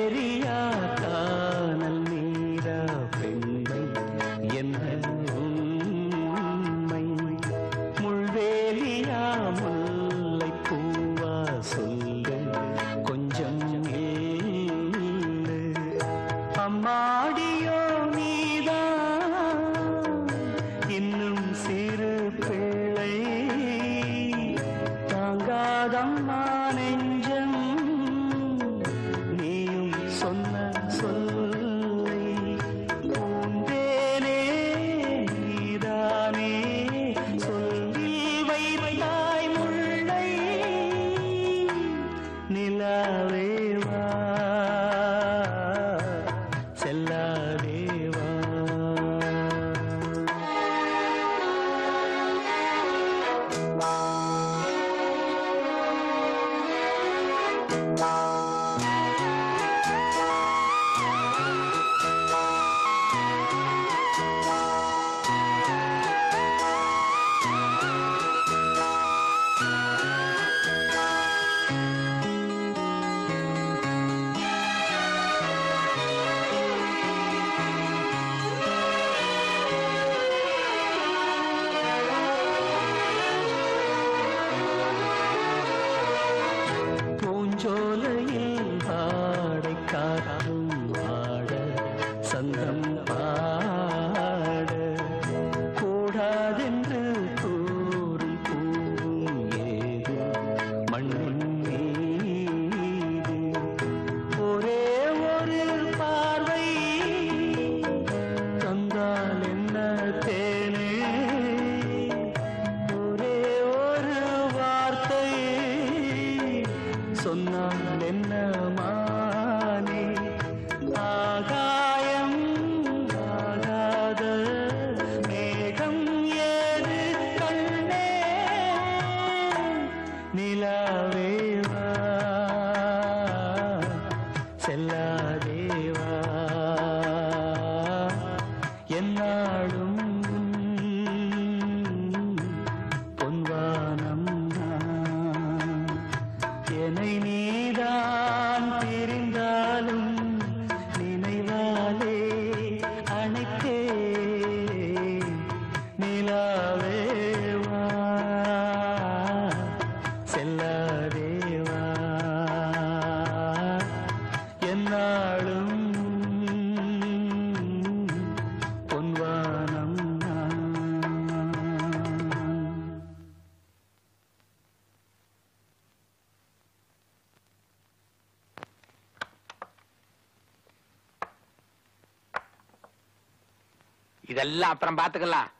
S10: இதெல்லாம் அப்புறம் பாத்துக்கலாம்.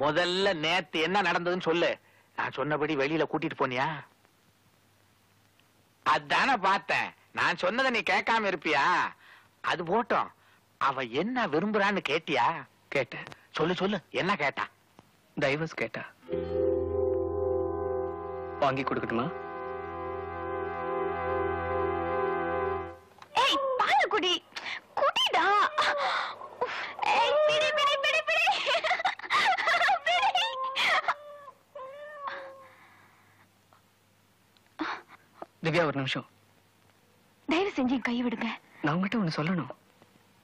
S10: முதல்ல நேத்து என்ன நடந்ததுன்னு சொல்லு. நான் சொன்னபடி வெளியில கூட்டிட்டு போனியா? அதானே பார்த்தேன். நான் சொன்னதை நீ கேட்காம இருப்பியா? அது போட்டோம். அவ என்ன விரும்புறான்னு கேட்டியா?
S4: கேட்டேன்.
S10: சொல்லு சொல்லு. என்ன கேட்டா?
S4: டைவர்ஸ் கேட்டா. வாங்கி கொடுக்கட்டுமா? ஒரு நிமிஷம்.
S1: தயவு செஞ்சு கையை விடுங்க.
S4: நான் உங்ககிட்ட ஒண்ணு சொல்லணும்.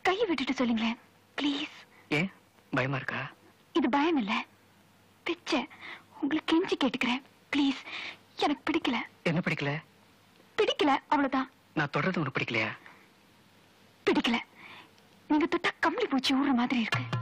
S1: கையை விட்டுட்டு சொல்லுங்களேன். ப்ளீஸ்
S4: ஏன்? பயமா இருக்கா?
S1: இது பயம் இல்ல. பிச்சை. உங்களுக்கு கெஞ்சி கேட்டுக்கிறேன். ப்ளீஸ் எனக்கு பிடிக்கல.
S4: என்ன பிடிக்கல?
S1: பிடிக்கல அவ்வளவுதான்.
S4: நான் தொடர்றது உனக்கு பிடிக்கலையா?
S1: பிடிக்கல. நீங்க தொட்டா கம்பளி பூச்சி ஊற மாதிரி இருக்கு.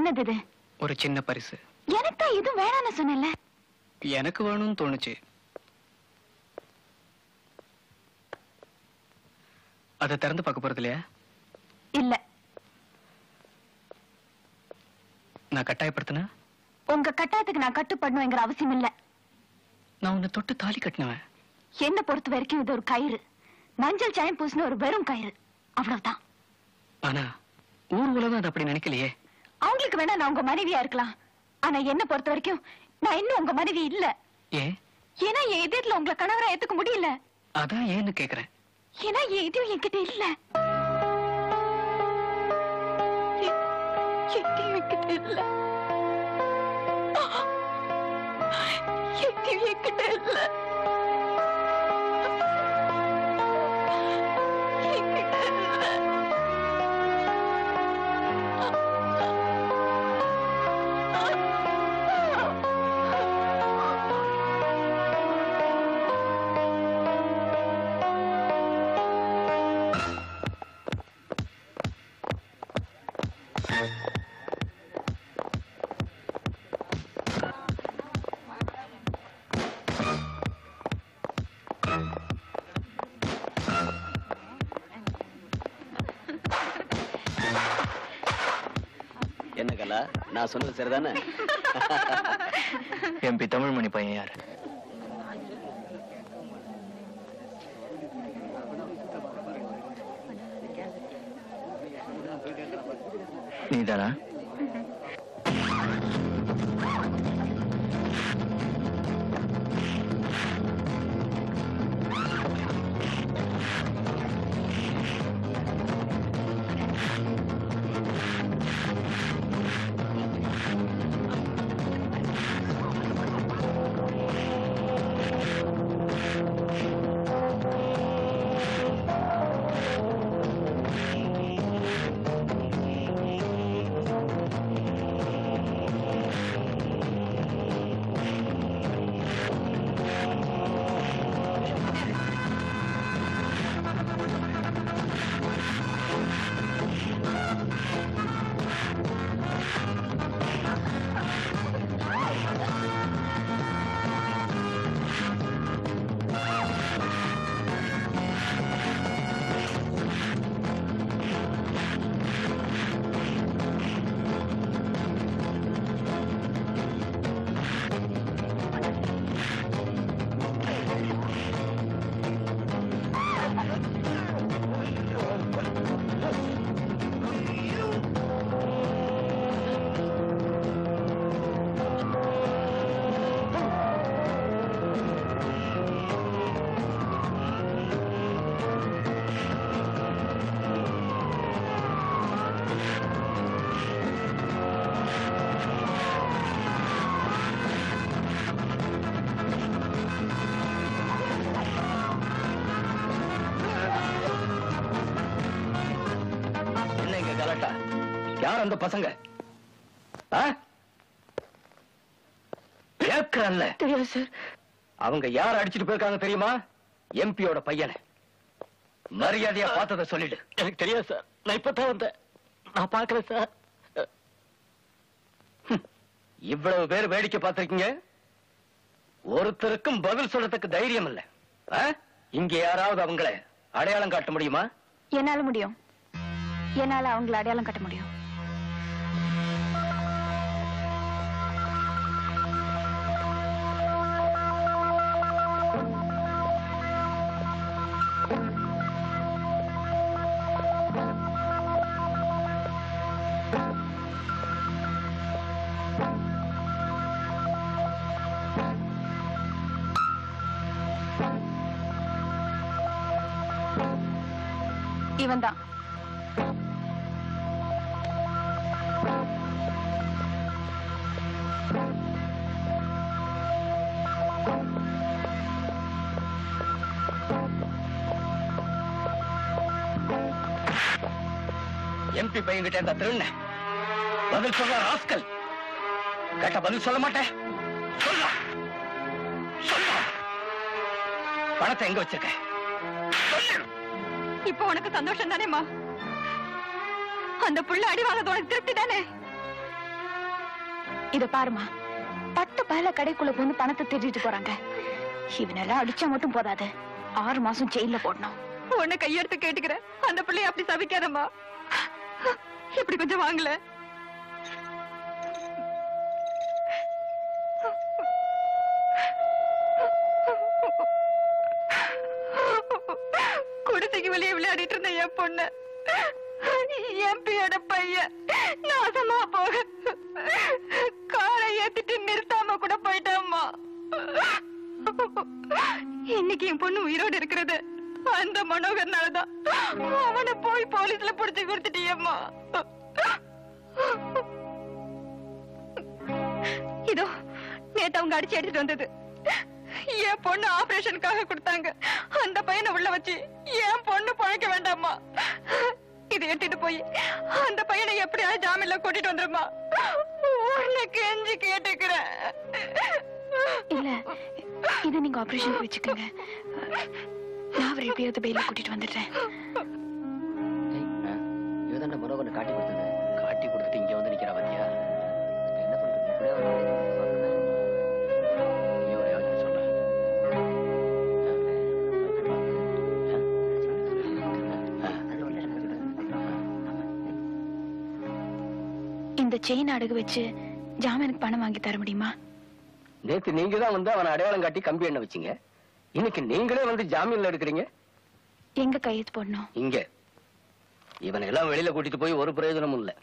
S1: என்னது இது?
S4: ஒரு சின்ன பரிசு.
S1: எனக்கு தான் எதுவும் வேணாம்னு சொன்னேன்ல.
S4: எனக்கு வேணும்னு தோணுச்சு. அதை திறந்து பார்க்க போறது இல்லையா?
S1: இல்ல.
S4: நான் கட்டாயப்படுத்தினா?
S1: உங்க கட்டாயத்துக்கு நான் கட்டுப்படணுங்கிற அவசியம் இல்ல.
S4: நான் உன்னை தொட்டு தாலி கட்டினவன்.
S1: என்ன பொறுத்த வரைக்கும் இது ஒரு கயிறு. மஞ்சள் சாயம் பூசின ஒரு வெறும் கயிறு. அவ்வளவுதான்.
S4: ஆனா ஊர் உலகம் அது அப்படி நினைக்கலையே.
S1: அவங்களுக்கு வேணா நான் உங்க மனைவியா இருக்கலாம். ஆனா என்ன பொறுத்த வரைக்கும் நான் இன்னும் உங்க மனைவி இல்ல.
S4: ஏன்
S1: ஏன்னா என் எதிரில உங்களை கணவரா ஏத்துக்க முடியல.
S4: அதான் ஏன்னு கேக்குறேன்.
S1: ஏன்னா என் எதுவும் என்கிட்ட இல்ல. என்கிட்ட இல்ல. என்கிட்ட இல்ல. நான் சொன்னது சரிதானே? *laughs*
S2: எம்பி தமிழ்மணி பையன் யாரு? பசங்க. ஆ? கேட்கறல்ல
S14: தெரியாது சார்.
S2: அவங்க யார் அடிச்சிட்டு போயிருக்காங்க தெரியுமா? எம்பியோட பையனை. மரியாதையா பார்த்தத சொல்லிடு.
S15: எனக்கு தெரியாது சார். நான் இப்பதான் வந்தேன். நான் பார்க்கல சார்.
S2: இவ்வளவு பேர் வேடிக்கை பார்த்திருக்கீங்க? ஒருத்தருக்கும் பதில் சொல்றதுக்கு தைரியம் இல்ல? இங்க யாராவது அவங்கள அடையாளம் காட்ட முடியுமா?
S8: என்னால முடியும். என்னால அவங்கள அடையாளம் கட்ட முடியும். இவன் தான்
S2: எம்பி பையன்கிட்ட இருந்த திருண்ண. பதில் சொல்ற ராஸ்கல். கேட்ட பதில் சொல்ல மாட்டேன். சொல்ல சொல்ல பணத்தை எங்க வச்சிருக்க?
S8: உனக்கு சந்தோஷம் தானேமா அந்த புள்ள அடி வாங்கது உனக்கு திருப்தி தானே இத பாருமா பத்து பயல கடைக்குள்ள போன பணத்தை திருடிட்டு போறாங்க. இவனெல்லாம் அடிச்சா மட்டும் போதாது. ஆறு மாசம் ஜெயில போடணும். உன்னை கையெடுத்து கேட்டுக்கிறேன் அந்த பிள்ளைய அப்படி சவிக்காதம்மா இப்படி கொஞ்சம் வாங்கல. எம்பியோட பையன். நாசமா போக காரை ஏத்திட்டு நிறுத்தாம கூட போயிட்டாமா இன்னைக்கு என் பொண்ணு உயிரோடு இருக்கிறது. அந்த மனோகர்னாலதான். அவனை போய் போலீஸ்ல புடிச்சு கொடுத்துட்டியம்மா இதோ நேத்து அவங்க அடிச்சு எடுத்துட்டு வந்தது. என் பொண்ணு ஆபரேஷனுக்காக கொடுத்தாங்க. அந்த பையனை உள்ள வச்சு என் பொண்ணு பழைக்க வேண்டாமா இதை எடுத்துட்டு போய் அந்த பையனை எப்படியாவது ஜாமீன்ல கூட்டிட்டு வந்துருமா? உன்னை கெஞ்சி கேட்டுக்கிறேன். இல்ல இதை நீங்க ஆபரேஷன் வச்சுக்கோங்க. நான் அவரை எப்படியாவது பெயில கூட்டிட்டு வந்துடுறேன்.
S1: இவதான் மனோகரனை காட்டி கொடுத்தது. காட்டி கொடுத்துட்டு இங்க வந்து நிக்கிறா பாத்தியா? இப்ப என்ன பண்றது? செயின் அடகு வச்சு ஜாமீனுக்கு பணம் வாங்கி தர முடியுமா?
S2: நேத்து நீங்க தான் வந்து அவனை அடையாளம் காட்டி கம்பி எண்ண வச்சீங்க. இன்னைக்கு நீங்களே வந்து ஜாமீன்ல எடுக்கிறீங்க?
S1: எங்க கையெழுத்து போடணும்?
S2: இங்க. இவனை எல்லாம் வெளியில கூட்டிட்டு போய் ஒரு பிரயோஜனமும் இல்ல.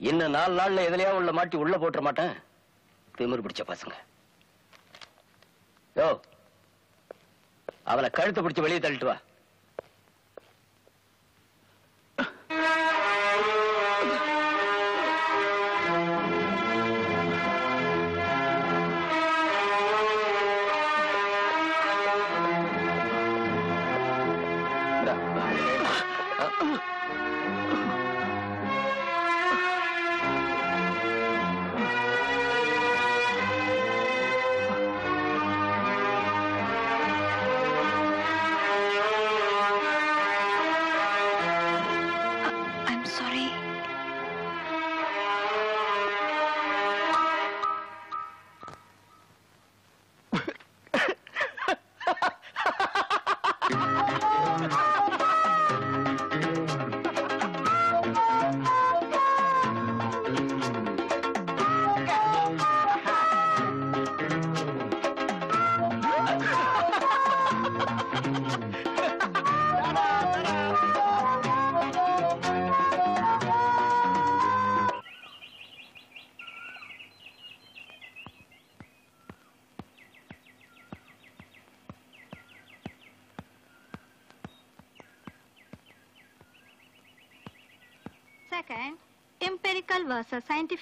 S2: இன்னும் நாலு நாள்ல எதுலயா உள்ள மாட்டி உள்ள போட்டுற மாட்டேன். திமிரு பிடிச்ச பசங்க. யோ. அவனை கழுத்தை பிடிச்சு வெளியே தள்ளிட்டு வா.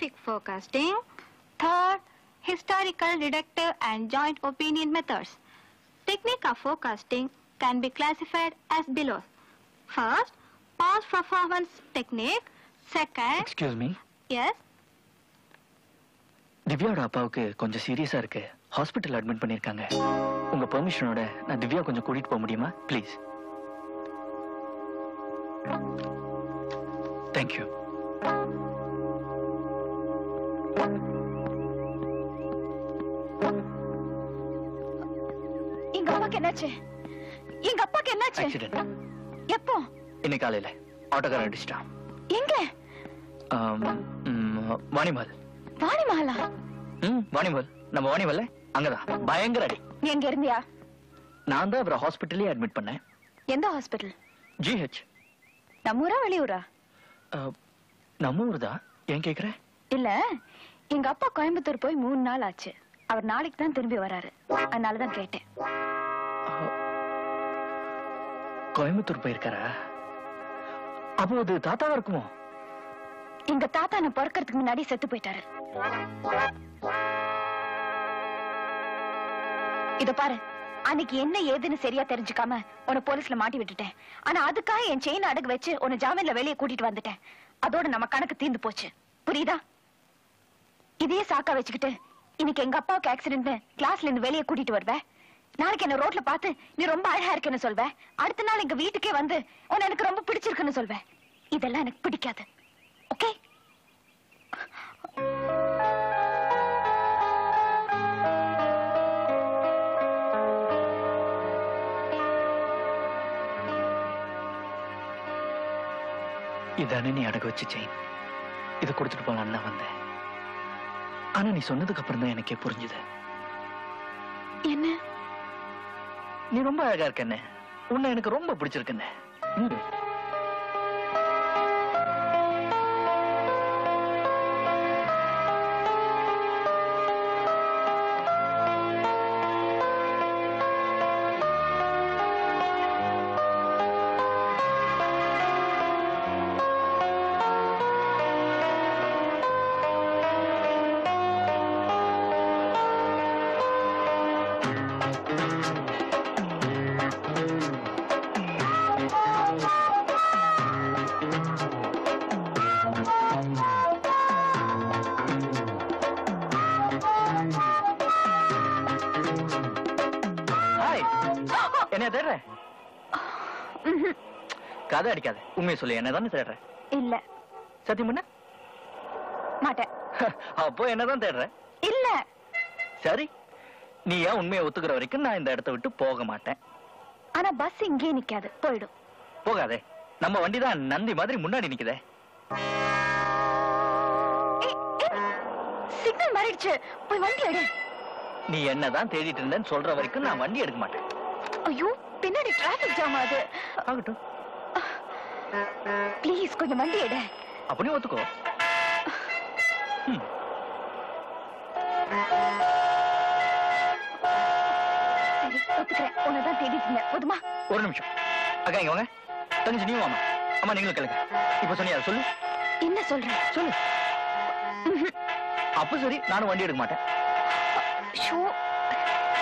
S6: scientific forecasting. Third, historical, deductive, and joint opinion methods. Technique of forecasting can be classified as below. First, past performance technique. Second,
S16: excuse me
S6: yes,
S16: திவ்யாவோட அப்பாவுக்கு கொஞ்சம் சீரியஸா இருக்கு ஹாஸ்பிட்டல் அட்மிட் பண்ணிருக்காங்க உங்க பெர்மிஷனோட நான் திவ்யா கொஞ்சம் கூட்டிட்டு போக முடியுமா ப்ளீஸ் தேங்க்யூ
S1: என்னாச்சு? எங்க அப்பாக்கு என்னாச்சு?
S16: ஆக்சிடென்ட்
S1: எப்போ?
S16: இன்னைக்கு காலையில ஆட்டோக்காரன் அடிச்சிட்டான்.
S1: எங்க?
S16: வாணிமல்
S1: வாணிமஹலா.
S16: ம் வாணிமல் நம்ம வாணிமல்ல அங்கதான். பயங்கர அடி.
S1: நீ எங்க இருந்தியா?
S16: நான் தான் அவரை ஹாஸ்பிட்டலே அட்மிட் பண்ணேன்.
S1: எந்த ஹாஸ்பிட்டல்?
S16: ஜிஹெச்.
S1: நம்ம ஊரா வெளியூரா?
S16: நம்ம ஊர் தான் ஏன் கேக்குற?
S1: இல்ல எங்க அப்பா கோயம்புத்தூர் போய் மூணு நாள் ஆச்சு. அவர் நாளைக்கு தான் திரும்பி வராரு. அதனாலதான் கேட்டேன்.
S16: கோயம்புத்தூர் போயிருக்காரா? அப்போ அது தாத்தாவா இருக்குமோ?
S1: எங்க தாத்தா நான் பிறக்கிறதுக்கு முன்னாடி செத்து போயிட்டாரு. இத பாரு அன்னைக்கு என்ன ஏதுன்னு சரியா தெரிஞ்சுக்காம உன போலீஸ்ல மாட்டி விட்டுட்டேன். ஆனா அதுக்காக என் செயின் அடகு வச்சு உன்னை ஜாமீன்ல வெளியே கூட்டிட்டு வந்துட்டேன். அதோட நம்ம கணக்கு தீர்ந்து போச்சு. புரியுதா? இதையே சாக்கா வச்சுக்கிட்டு இன்னைக்கு எங்க அப்பாவுக்கு ஆக்சிடென்ட் கிளாஸ்ல இருந்து வெளியே கூட்டிட்டு வருவ? நாளைக்கு என்ன ரோட்ல பார்த்து நீ ரொம்ப அழகா இருக்குன்னு சொல்வ. அடுத்த நாள் எங்க வீட்டுக்கே வந்து உன்னை எனக்கு ரொம்ப பிடிச்சிருக்குன்னு சொல்வ. இதெல்லாம் எனக்கு பிடிக்காது. ஓகே?
S16: இதானே நீ அடகு வச்ச செயின் இதை கொடுத்துட்டு போலான்னு தான் வந்தேன். ஆனா நீ சொன்னதுக்கு அப்புறம் தான் எனக்கே புரிஞ்சுது.
S1: என்ன?
S16: நீ ரொம்ப அழகா இருக்கண்ணே உன்னை எனக்கு ரொம்ப பிடிச்சிருக்குண்ணே சொல்லு என்ன தானே தேடுற?
S1: இல்ல.
S16: சத்தியம் பண்ண.
S1: மாட்டேன். *laughs*
S16: அப்போ என்னதான் தேடுற?
S1: இல்ல.
S16: சரி. நீ ஏன் உண்மையை ஒத்துக்கிற வரைக்கும் நான் இந்த இடத்த விட்டு போக மாட்டேன்.
S1: ஆனா பஸ் இங்கேயே நிக்காது. போயிடும்.
S16: போகாதே. நம்ம வண்டி தான் நந்தி மாதிரி முன்னாடி நிக்குதே.
S1: ஏய், மாறிடுச்சு. போய் வண்டி எடு.
S16: நீ என்னதான் தேடிட்டு இருந்தேன்னு சொல்ற வரைக்கும் நான் வண்டி எடுக்க மாட்டேன்.
S1: ஐயோ பின்னாடி டிராபிக் ஜாம் ஆகுது.
S16: ஆகட்டும்.
S1: ப்ளீஸ் கொஞ்சம் வண்டி எடு.
S16: அப்படியே ஒத்துக்கோ.
S1: சரி ஒத்துக்கிறேன். உன்னதான் தேடிட்டு இருந்தேன். போதுமா?
S16: ஒரு நிமிஷம். அக்கா இங்க வாங்க. தங்கச்சி நீ வாமா அம்மா நீங்களும் கேளுங்க இப்ப சொன்னியா சொல்லு.
S1: என்ன சொல்ற?
S16: சொல்லு. அப்ப சரி நானும் வண்டி எடுக்க மாட்டேன்.
S1: ஷோ.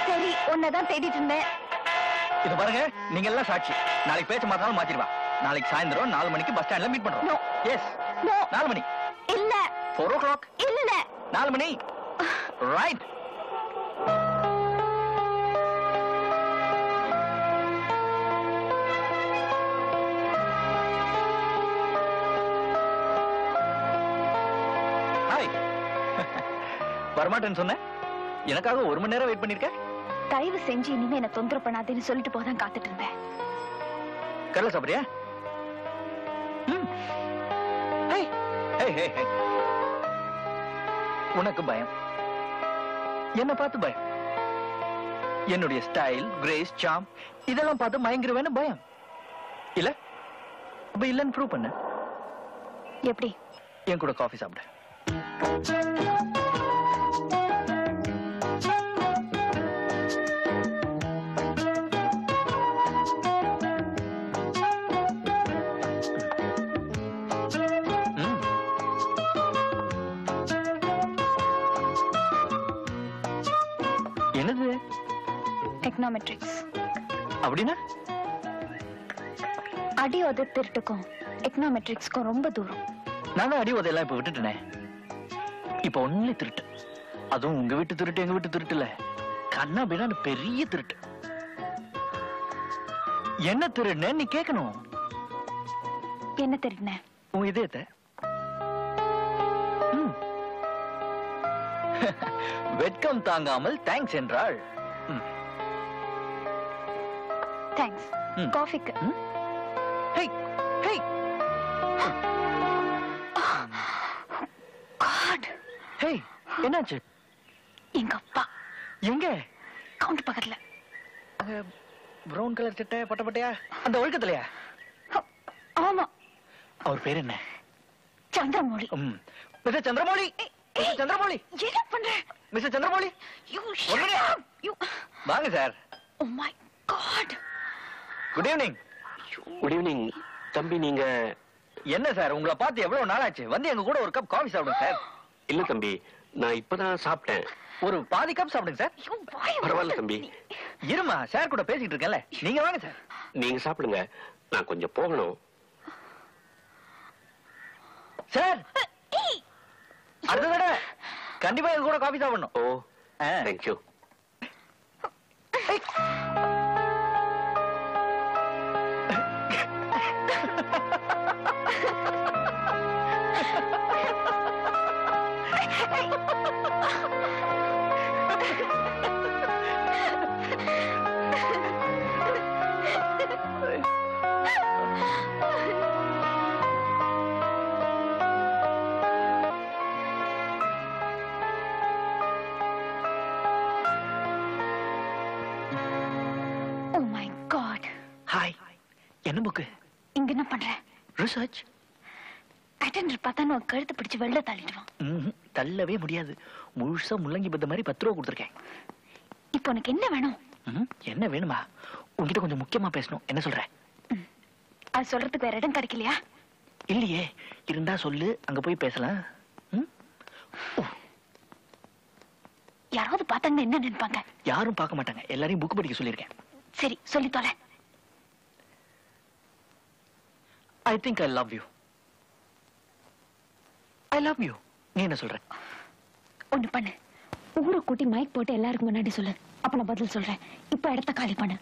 S1: சரி உன்னதான் தேடிட்டு இருந்தேன்.
S16: இது பாருங்க நீங்க எல்லாம் சாட்சி. நாளைக்கு பேச்ச மாத்தாலும் மாத்திடுவா. நாளைக்கு சாயந்தரம் நாலு மணிக்கு பஸ் ஸ்டாண்ட்ல மீட் பண்றோம். எஸ். நாலு மணி.
S1: இல்ல.
S16: ஃபோர் ஓ கிளாக்
S1: இல்ல.
S16: நாலு மணி. ரைட் *laughs* வரமாட்டேன்னு சொன்னேன் எனக்காக ஒரு மணி நேரம் வெயிட் பண்ணிருக்க?
S1: தயவு செஞ்சு இனிமே என்ன தொந்தரவு பண்ணாதேன்னு சொல்லிட்டு போதான் காத்துட்டு இருந்தேன்.
S16: கடலை சாப்பிடுறியா? உனக்கு பயம். என்ன பார்த்து பயம். என்னுடைய ஸ்டைல் கிரேஸ் சாம் இதெல்லாம் பார்த்து மயங்கிருவேன்னு பயம். இல்ல? அப்ப இல்லன்னு ப்ரூவ் பண்ண.
S1: எப்படி?
S16: என் கூட காஃபி சாப்பிடு.
S1: எக்கனாமெட்ரிக்ஸ்
S16: அப்படின்னா?
S1: அடி உத திருட்டுக்கும் எக்கனாமெட்ரிக்ஸ்க்கும் ரொம்ப தூரம்.
S16: நான் அடி உதையெல்லாம் இப்ப விட்டுட்டேனே. இப்ப ஒன்லி திருட்டு. அதுவும் உங்க வீட்டு திருட்டு எங்க வீட்டு திருட்டு இல்ல கண்ணா பின்னான்னு பெரிய திருட்டு. என்ன திருடுன நீ கேட்கணும்
S1: என்ன திருடின?
S16: உன் இதயத்தை. *laughs* வெட்கம் தாங்காமல் தேங்க்ஸ் என்றாள்.
S1: தேங்க்ஸ். காஃபிக்கு காட்
S16: ஹேய் என்னாச்சு?
S1: எங்க அப்பா.
S16: எங்க?
S1: கவுண்ட் பக்கத்துல.
S16: பிரவுன் கலர் சட்டை பட்ட பட்டையா? அந்த ஒழுக்கத்திலையா?
S1: ஆமா.
S16: அவர் பேர் என்ன?
S1: சந்திரமௌழி
S16: ம். மிஸ்டர் சந்திரமௌலி. சந்திரமௌலி.
S1: என்ன பண்ற?
S16: மிஸ்டர் சந்திரமௌலி. வாங்க sir.
S1: Oh my God
S16: good evening
S2: good evening தம்பி நீங்க
S16: என்ன சார்? உங்களை பார்த்து எவ்வளவு நாள் ஆச்சு வந்து எங்க கூட ஒரு கப் காஃபி சாப்பிடுங்க சார்.
S2: இல்ல தம்பி நான் இப்பதான் சாப்பிட்டேன்.
S16: ஒரு பாதி கப் சாப்பிடுங்க சார்.
S2: பரவாயில்ல தம்பி.
S16: இருமா சார் கூட பேசிட்டு இருக்கேன்ல. நீங்க வாங்க சார்.
S2: நீங்க சாப்பிடுங்க. நான் கொஞ்சம் போகணும்.
S16: சார்! அடுத்த தடவை. கண்டிப்பா எங்க கூட காஃபி சாப்பிடணும்.
S2: ஓ
S16: ஆ.
S2: தேங்க்யூ
S16: ரிசர்ச்
S1: அட்டெண்டர் பார்த்தா நான் கழுத்து பிடிச்சு வெளில தள்ளிடுவான்
S16: தள்ளவே முடியாது. முழுசா முள்ளங்கி பத்த மாதிரி பத்து ரூபா கொடுத்துருக்கேன்.
S1: இப்போ உனக்கு என்ன வேணும்.
S16: என்ன வேணுமா? உன்கிட்ட கொஞ்சம் முக்கியமா பேசணும். என்ன சொல்ற?
S1: அது சொல்றதுக்கு வேற இடம் கிடைக்கலையா?
S16: இல்லையே. இருந்தா சொல்லு. அங்க போய் பேசலாம்?
S1: யாராவது பார்த்தாங்கன்னா என்ன நினைப்பாங்க?
S16: யாரும் பார்க்க மாட்டாங்க. எல்லாரையும் புக் படிக்க சொல்லியிருக்கேன்.
S1: சரி சொல்லி தொலை.
S16: I think I love you I love you நீ என்ன சொல்ற?
S1: ஒண்ணு பண்ணு. ஊரை கூட்டி மைக் போட்டு எல்லாருக்கும் முன்னாடி சொல்லு. அப்ப நான் பதில் சொல்றேன். இப்ப இடத்த காலி பண்ணு.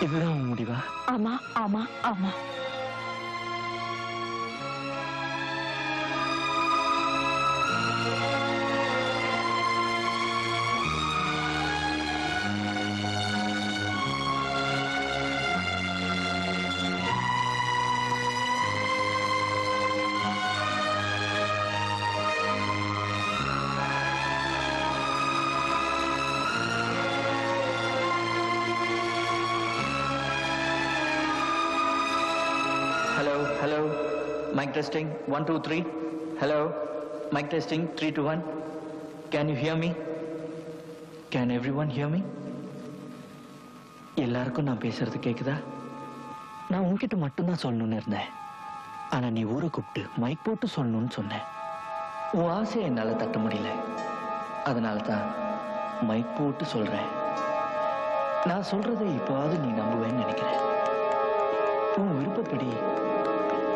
S16: இதுதான் முடிவா?
S1: ஆமா ஆமா ஆமா.
S16: Testing. One, two, three. Hello. Mic testing. Three, two, one. Can you hear me? Can everyone hear me? எல்லாருக்கும் நான் பேசுறது கேக்குதா நான் உன்கிட்ட மட்டும்தான் சொல்லணும்னு இருந்தேன் ஆனா நீ ஊரை கூப்பிட்டு மைக் போட்டு சொல்லணும்னு சொன்னேன் உன் ஆசையை என்னால தட்ட முடியல அதனால தான் மைக் போட்டு சொல்றேன் நான் சொல்றதை இப்போவாது நீ நம்புவேன்னு நினைக்கிறேன் உன் விருப்பப்படி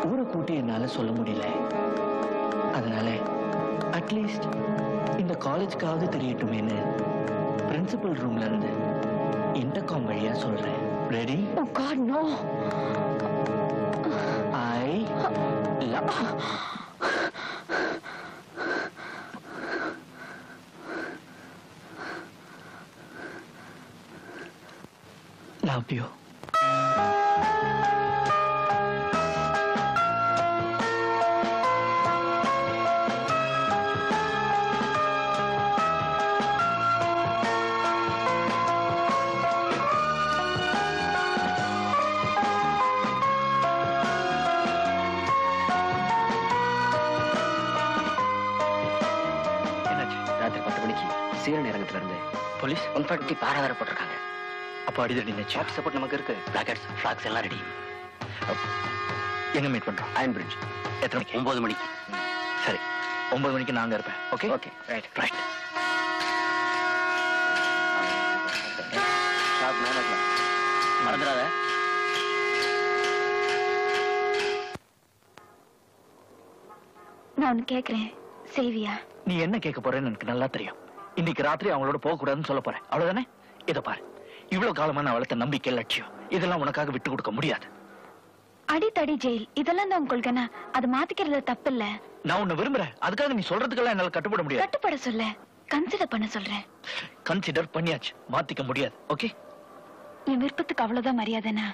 S16: ஊரை கூட்டி என்னால சொல்ல முடியல. அதனால அட்லீஸ்ட் இந்த காலேஜ்க்காவது தெரியட்டுமேன்னு பிரின்சிபல் ரூம்ல இருந்து இன்டர்காம் வழியா சொல்றேன். Ready
S1: Oh God, no.
S2: I love
S16: love
S2: you forty பாரா வேற போட்டிருக்காங்க.
S16: அப்போ அடிதடி
S2: ஷாப் சப்போர்ட் நமக்கு இருக்கு. பிளாக்கெட்ஸ் ஃபிளாக்ஸ் எல்லாம் ரெடி
S16: எங்க மீட் பண்றோம்?
S2: அயன் பிரிட்ஜ்
S16: எத்தனை மணிக்கு?
S2: ஒன்பது மணிக்கு.
S16: சரி ஒன்பது மணிக்கு நான் அங்க இருப்பேன்.
S2: Okay okay
S16: right
S2: right sharp nine o'clock மறந்துடாத.
S1: நான் ஒன்னு கேக்குறேன். செய்வியா
S16: நீ என்ன கேட்க போறேன்னு எனக்கு நல்லா தெரியும். இன்னைக்கு ராத்திரி அவங்களோட போக கூடாதுன்னு சொல்ல போறேன். அவ்வளவுதானே? இத பாரு. இவ்வளவு காலமா நான் வளர்த்த நம்பிக்கை லட்சியம். இதெல்லாம் உனக்காக விட்டு கொடுக்க முடியாது.
S1: அடித்தடி ஜெயில். இதெல்லாம் தான் உங்களுக்கு என்ன அது மாத்திக்கிறது தப்பு இல்ல
S16: நான் உன்னை விரும்புறேன். அதுக்காக நீ சொல்றதுக்கெல்லாம் என்னால கட்டுப்பட முடியாது.
S1: கட்டுப்பட சொல்ல. கன்சிடர் பண்ண சொல்றேன்.
S16: கன்சிடர் பண்ணியாச்சு. மாத்திக்க முடியாது. ஓகே
S1: என் விருப்பத்துக்கு அவ்வளவுதான் மரியாதைனா.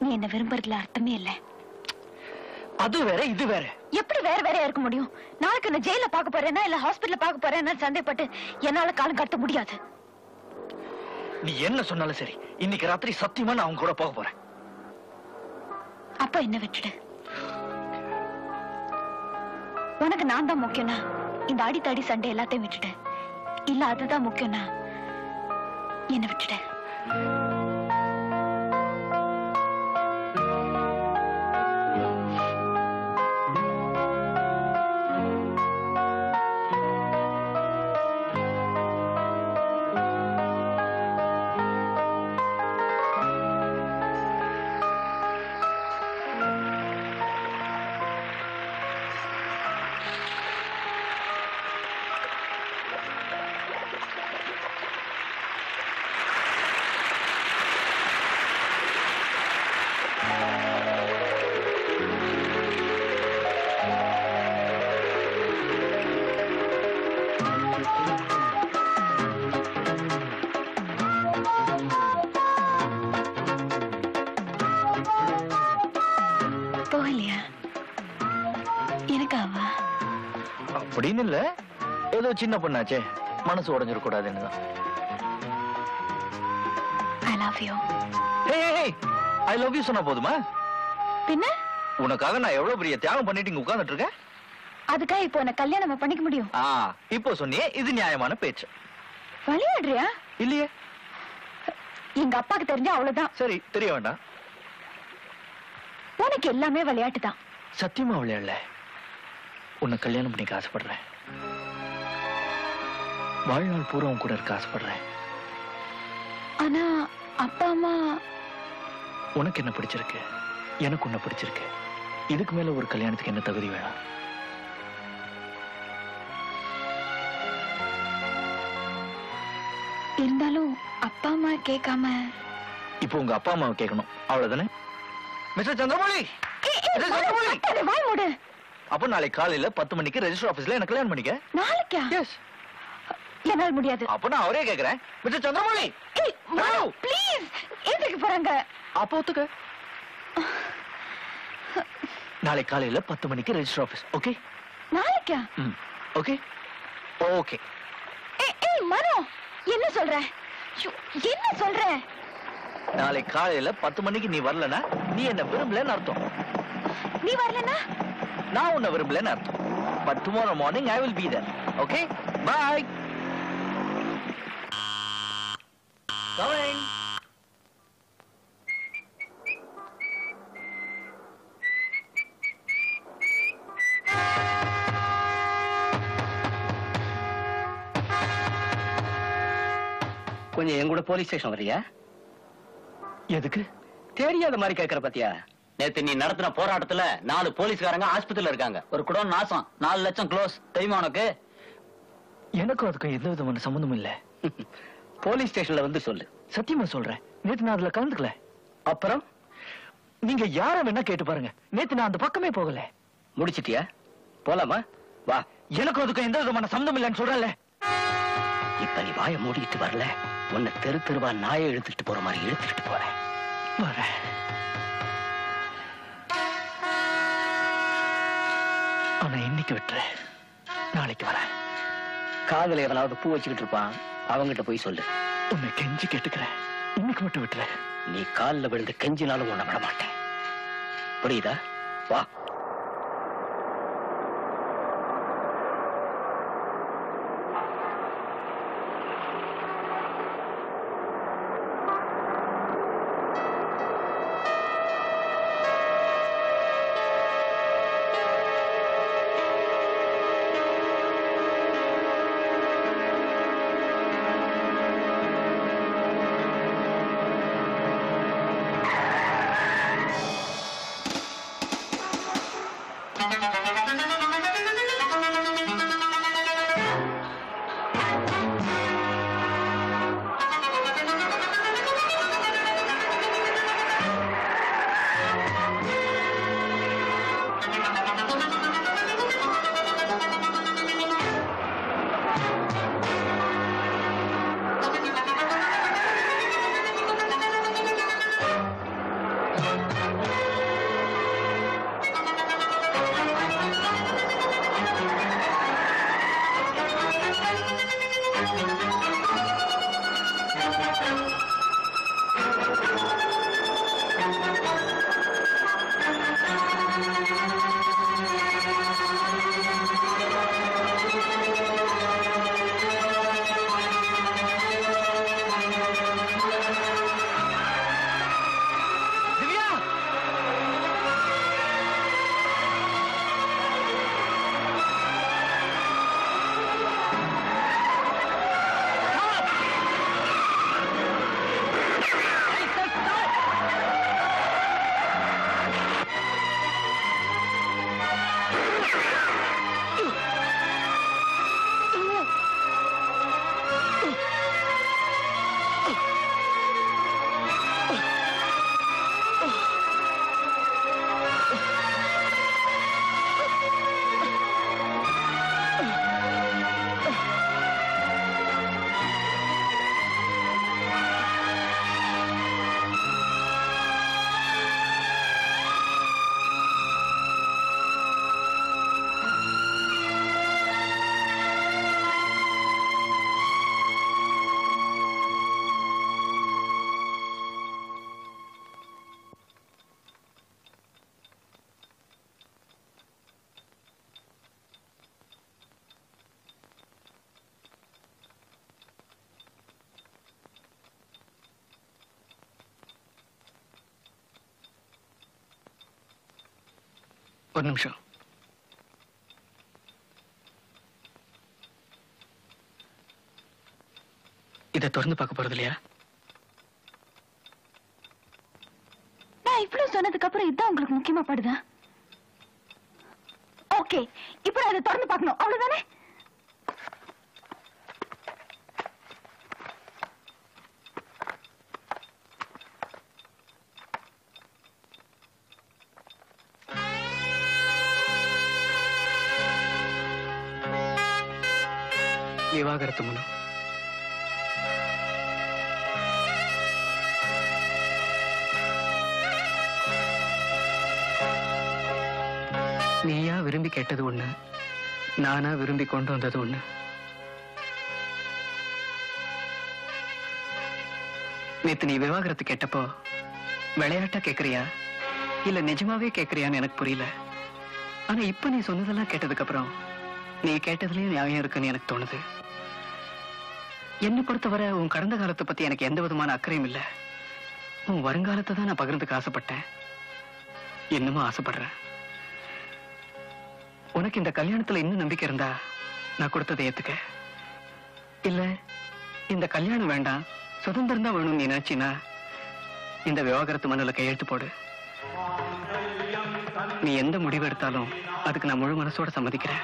S1: நீ என்ன விரும்புறதுல அர்த்தமே இல்ல.
S16: அது வேற இது வேற.
S1: எப்படி வேற வேற இருக்க முடியும்? நாளைக்கு நான் ஜெயில பார்க்க போறேன்னா இல்ல ஹாஸ்பிடல்ல பார்க்க போறேன்னா சந்தேகப்பட்டு என்னால காலம் கடத்த முடியாது.
S16: நீ என்ன சொன்னாலும் சரி இன்னைக்கு ராத்திரி சத்தியமா நான் அவங்க கூட போக போறேன்.
S1: அப்ப என்ன விட்டுடு. உனக்கு நான் தான் முக்கியம்னா இந்த அடித்தடி சண்டை எல்லாத்தையும் விட்டுடு. இல்ல அதுதான் முக்கியம்னா என்ன விட்டுடு.
S16: சின்ன பொண்ணாச்சே. மனசு உடைஞ்சிட கூடாதுன்னு தான்
S1: I love you
S16: I love you சொன்னா போதுமா?
S1: பின்ன?
S16: உனக்காக நான் எவ்வளவு பெரிய தியாகம் பண்ணிட்டு இங்க உட்கார்ந்துட்டு இருக்கேன்?
S1: அதுக்காக இப்போ உன்னை கல்யாணம் பண்ணிக்க முடியும்.
S16: ஆ இப்போ சொன்னியே இது நியாயமான பேச்சு.
S1: விளையாடுறியா
S16: இல்லையே.
S1: எங்க அப்பாக்கு தெரிஞ்சா அவ்வளவுதான்.
S16: சரி தெரிய வேண்டாம்.
S1: உனக்கு எல்லாமே விளையாட்டு தான்
S16: சத்தியமா விளையாடல. உன்னை கல்யாணம் பண்ணிக்க ஆசைப்படுறேன். வாழ்நாள் பூரா உன் கூட இருக்க ஆசைப்படுறேன்.
S1: ஆனா அப்பா அம்மா.
S16: உனக்கு என்ன பிடிச்சிருக்கு? எனக்கு உன்னை பிடிச்சிருக்கு. இதுக்கு மேல ஒரு கல்யாணத்துக்கு என்ன தகுதி வேணும்?
S1: இருந்தாலும் அப்பா அம்மா கேட்காம.
S16: இப்போ உங்க அப்பா அம்மாவை கேட்கணும். அவ்வளவுதானே? மிஸ்டர் சந்திரமௌலி! அப்ப நாளைக்கு காலையில பத்து மணிக்கு ரெஜிஸ்டர் ஆபீஸ்ல எனக்கு கல்யாணம் பண்ணிக்க?
S1: நாளைக்கா?
S16: எஸ்
S1: என்னால முடியாது.
S16: அப்ப நான் அவரே கேக்குறேன். மிஸ்டர் சந்திரமௌலி.
S1: ப்ளீஸ் எதுக்கு போறாங்க.
S16: அப்ப ஒத்துக்க. நாளைக்கு காலையில பத்து மணிக்கு ரெஜிஸ்டர் ஆபீஸ் ஓகே
S1: நாளைக்கா?
S16: ஓகே ஓகே
S1: ஏய், மனோ என்ன சொல்ற? என்ன சொல்ற?
S16: நாளைக்கு காலையில பத்து மணிக்கு நீ வரலனா நீ என்ன விரும்பலன்னு அர்த்தம்.
S1: நீ வரலன்னா
S16: நான் உன்னை விரும்பலன்னு அர்த்தம். But tomorrow morning I will be there okay bye
S2: கொஞ்சம் என் கூட போலீஸ் ஸ்டேஷன் வரியா
S16: எதுக்கு?
S2: தெரியாத மாதிரி கேக்குற பாத்தியா? நேத்து நீ நடத்தின போராட்டத்துல நாலு போலீஸ்காரங்க ஆஸ்பத்திரியில இருக்காங்க. ஒரு குடம் நாசம். நாலு லட்சம் க்ளோஸ் தெரியுமா உனக்கு?
S16: எனக்கும் அதுக்கும் எந்த விதமான சம்மந்தமும் இல்ல. *laughs*
S2: போலீஸ் ஸ்டேஷன்ல வந்து சொல்லு.
S16: சத்தியமா சொல்றேன். நேத்து நான் அதுல கலந்துக்கல.
S2: அப்புறம்?
S16: நீங்க யார வேணா கேட்டு பாருங்க. நேத்து நான் அந்த பக்கமே போகல.
S2: முடிச்சிட்டியா? போலாமா? வா.
S16: எனக்கும் அதுக்கும் எந்த விதமான சம்மந்தம் இல்லைன்னு சொல்றேன்ல.
S2: இப்ப நீ வாயை மூடிட்டு வரல. உன்னை தெரு தெருவா நாயை இழுத்துட்டு போற மாதிரி இழுத்துட்டு போறேன்.
S16: போறேன். ஆனா இன்னைக்கு விட்டுரு. நாளைக்கு வரேன்.
S2: காதுல எவனாவது பூ வச்சுக்கிட்டு இருப்பான் அவங்கிட்ட போய் சொல்லு.
S16: உன்னை கெஞ்சி கேட்டுக்கிறேன். இன்னைக்கு மட்டும் விட்டுரு.
S2: நீ கால்ல விழுந்து கெஞ்சினாலும் உன்னை விட மாட்டேன். புரியுதா? வா.
S4: ஒரு நிமிஷம். இதை தொடர்ந்து பார்க்க போறது இல்லையா?
S1: நான் இவ்வளவு சொன்னதுக்கு அப்புறம் இதுதான் உங்களுக்கு முக்கியமா படுதா?
S4: விவாகரத்து மனு. நீயா விரும்பி கேட்டது ஒண்ணு நானா விரும்பி கொண்டு வந்தது ஒண்ணு. நேத்து நீ விவாகரத்து கேட்டப்போ விளையாட்டா கேக்குறியா? இல்ல நிஜமாவே கேக்குறியான்னு எனக்கு புரியல. ஆனா இப்ப நீ சொன்னதெல்லாம் கேட்டதுக்கு அப்புறம் நீ கேட்டதுலயும் நியாயம் இருக்குன்னு எனக்கு தோணுது. என்னை பொறுத்தவரை உன் கடந்த காலத்தை பத்தி எனக்கு எந்த விதமான அக்கறையும் இல்ல. உன் வருங்காலத்தை தான் நான் பகிர்ந்துக்க ஆசைப்பட்டேன். என்னமோ ஆசைப்படுறேன் உனக்கு இந்த கல்யாணத்துல இன்னும் நம்பிக்கை இருந்தா நான் கொடுத்ததை ஏத்துக்க. இல்ல இந்த கல்யாணம் வேண்டாம் சுதந்திரம் தான் வேணும்னு நீ நினைச்சினா இந்த விவாகரத்து மனுல கையெழுத்து போடு. நீ எந்த முடிவு எடுத்தாலும் அதுக்கு நான் முழு மனசோட சம்மதிக்கிறேன்.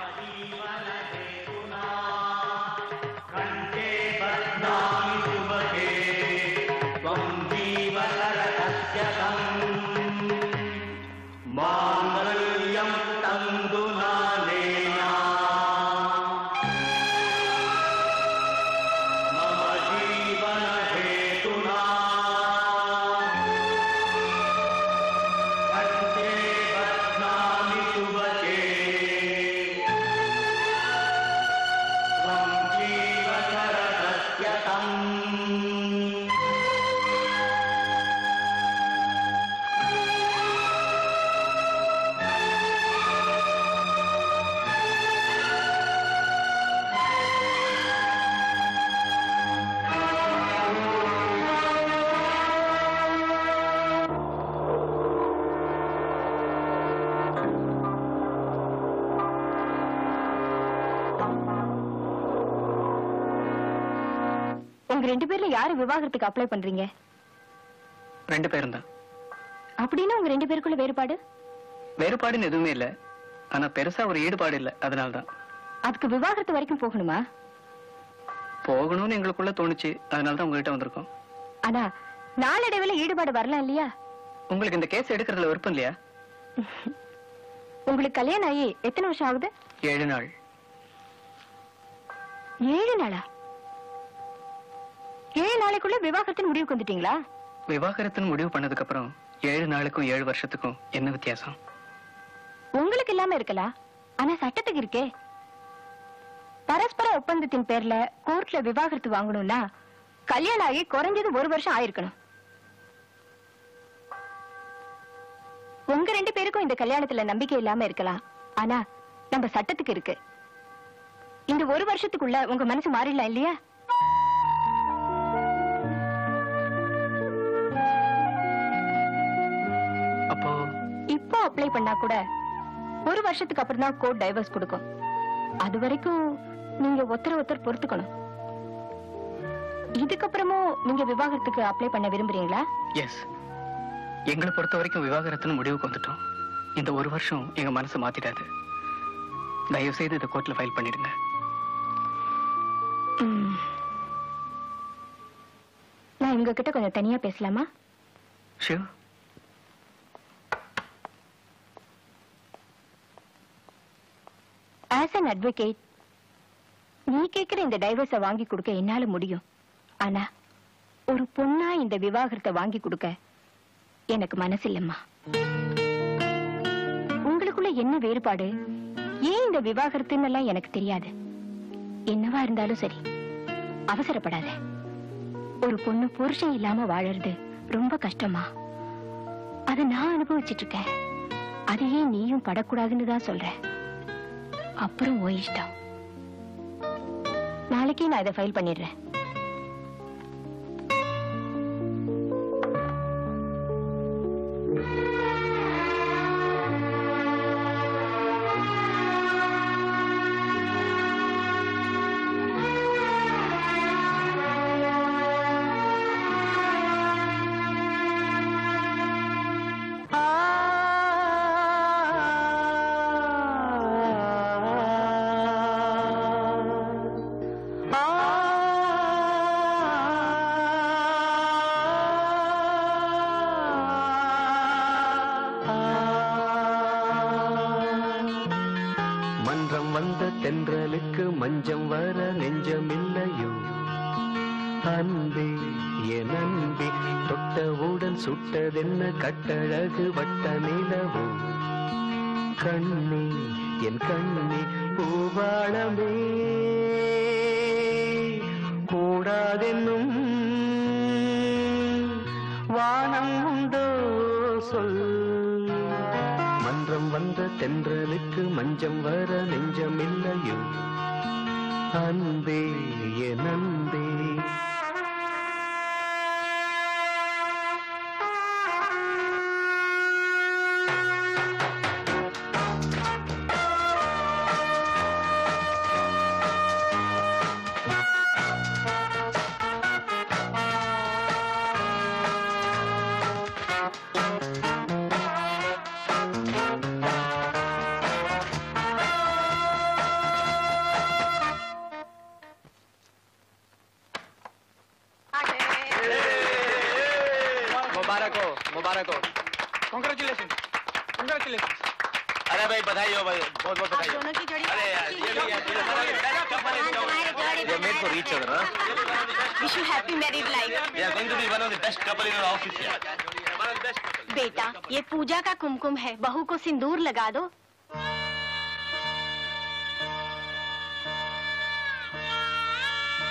S17: விவாகரத்துக்கு அப்ளை பண்றீங்க?
S4: ரெண்டு பேரும் தான்.
S17: அப்படின்னு உங்க ரெண்டு பேருக்குள்ள வேறுபாடு?
S4: வேறுபாடுன்னு எதுவுமே இல்ல. ஆனா பெருசா ஒரு ஈடுபாடு இல்ல. அதனால தான்.
S17: அதுக்கு விவாகரத்து வரைக்கும் போகணுமா?
S4: போகணும்னு எங்களுக்குள்ள தோணுச்சு. அதனால தான் உங்ககிட்ட வந்திருக்கோம்.
S17: ஆனா நாளடைவுல ஈடுபாடு வரலாம் இல்லையா?
S4: உங்களுக்கு இந்த கேஸ் எடுக்கிறதுல விருப்பம் இல்லையா?
S17: உங்களுக்கு கல்யாணம் ஆகி எத்தனை வருஷம் ஆகுது?
S4: ஏழு நாள்.
S17: ஏழு நாளா? ஏழு நாளைக்குள்ள விவாகரத்தின் முடிவுக்கு வந்துட்டீங்களா?
S4: விவாகரத்துன்னு முடிவு பண்ணதுக்கு அப்புறம் ஏழு நாளுக்கும் ஏழு வருஷத்துக்கும் என்ன வித்தியாசம்?
S17: உங்களுக்கு இல்லாம இருக்கலாம் ஆனா சட்டத்துக்கு இருக்கே. பரஸ்பர ஒப்பந்தத்தின் பேர்ல கோர்ட்ல விவாகரத்து வாங்கணும்னா கல்யாணம் ஆகி குறைஞ்சது ஒரு வருஷம் ஆயிருக்கணும். உங்க ரெண்டு பேருக்கும் இந்த கல்யாணத்துல நம்பிக்கை இல்லாம இருக்கலாம். ஆனா நம்ம சட்டத்துக்கு இருக்கு. இந்த ஒரு வருஷத்துக்குள்ள உங்க மனசு மாறிடலாம் இல்லையா? அப்ளை பண்ணா கூட ஒரு வருஷத்துக்கு அப்புறம் தான் கோர்ட் டைவர்ஸ் கொடுக்கும். அது வரைக்கும் நீங்க ஒருத்தர் ஒருத்தர் பொறுத்துக்கணும். இதுக்கப்புறமும் நீங்க விவாகரத்துக்கு அப்ளை பண்ண விரும்புறீங்களா?
S4: எஸ் எங்களை பொறுத்த வரைக்கும் விவாகரத்துன்னு முடிவுக்கு வந்துட்டோம். இந்த ஒரு வருஷம் எங்க மனசை மாத்திடாது. தயவு செய்து இதை கோர்ட்ல ஃபைல் பண்ணிடுங்க.
S17: நான் உங்ககிட்ட கொஞ்சம் தனியா பேசலாமா?
S4: ஷிவ்
S17: ஆஸ் அன் அட்வொகேட் நீ கேக்குற இந்த டைவர்ஸ வாங்கி கொடுக்க என்னால முடியும். ஆனா ஒரு பொண்ணா இந்த விவாகரத்தை வாங்கி கொடுக்க எனக்கு மனசு இல்லம்மா உங்களுக்குள்ள என்ன வேறுபாடு? ஏன் இந்த விவாகரத்துன்னு எல்லாம் எனக்கு தெரியாது. என்னவா இருந்தாலும் சரி அவசரப்படாத. ஒரு பொண்ணு புருஷன் இல்லாம வாழறது ரொம்ப கஷ்டமா? அதை நான் அனுபவிச்சிட்டு இருக்கேன். அதையே நீயும் படக்கூடாதுன்னு தான் சொல்றேன் அப்புறம் ஓ இஷ்டம். நாளைக்கே நான் இதை ஃபைல் பண்ணிடுறேன்.
S1: கட்ட पूजा का कुमकुम है। बहू को सिंदूर लगा दो।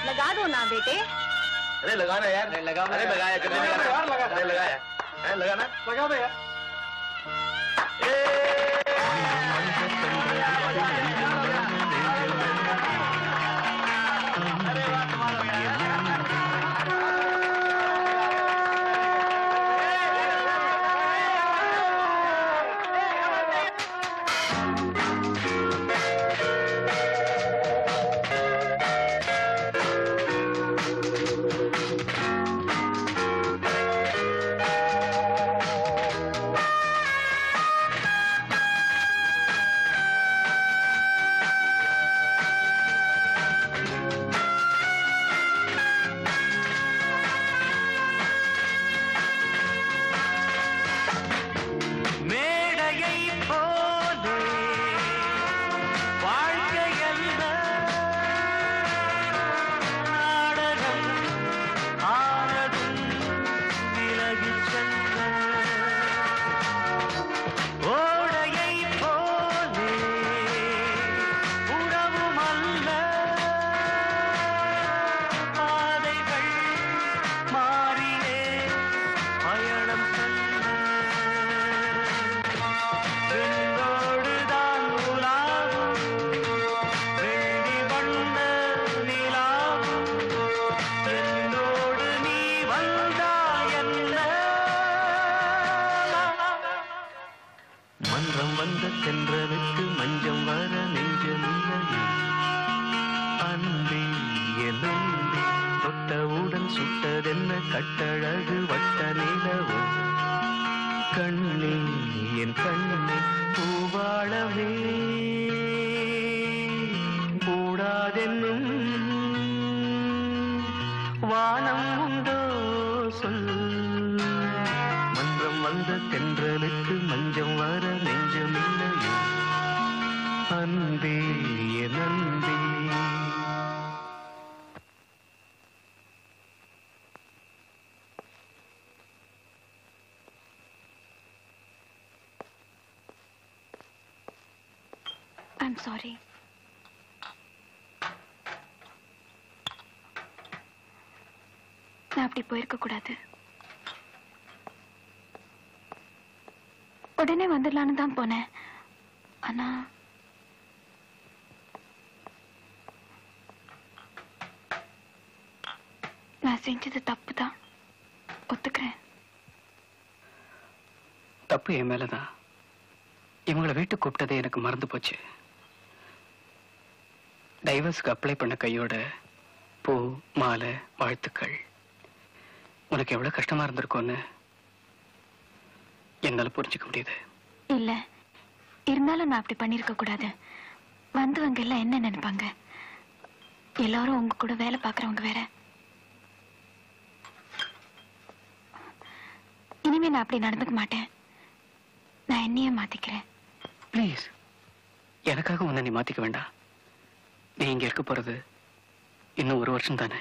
S1: लगा दो ना बेटे।
S13: अरे लगाना यार। लगा अरे लगाया अरे लगाया? लगा लगाना लगा दो यार।
S18: அன்பே என்
S1: சாரி நான் அப்படி போயிருக்க கூடாது. உடனே வந்துடலான்னு தான் போனேன். ஆனா செஞ்சது தப்பு தான் ஒத்துக்கிறேன்.
S4: தப்பு என் மேலதான். இவங்கள வீட்டுக்கு கூப்பிட்டதே எனக்கு மறந்து போச்சு. டைவர்ஸ்க்கு அப்ளை பண்ண கையோட பூ மாலை வாழ்த்துக்கள். உனக்கு எவ்வளவு கஷ்டமா இருந்திருக்கும்னு என்னால புரிஞ்சுக்க முடியுது.
S1: இல்ல. இருந்தாலும் நான் அப்படி பண்ணிருக்க கூடாது. வந்தவங்க எல்லாம் என்ன நினைப்பாங்க? எல்லாரும் உங்க கூட வேலை பார்க்கறவங்க வேற. இனிமே நான் அப்படி நடந்துக்க மாட்டேன். நான் என்னையே மாத்திக்கிறேன்.
S4: ப்ளீஸ் எனக்காக உன்னை நீ மாத்திக்க வேண்டாம். நீ இங்க இருக்க போறது இன்னும் ஒரு வருஷம் தானே.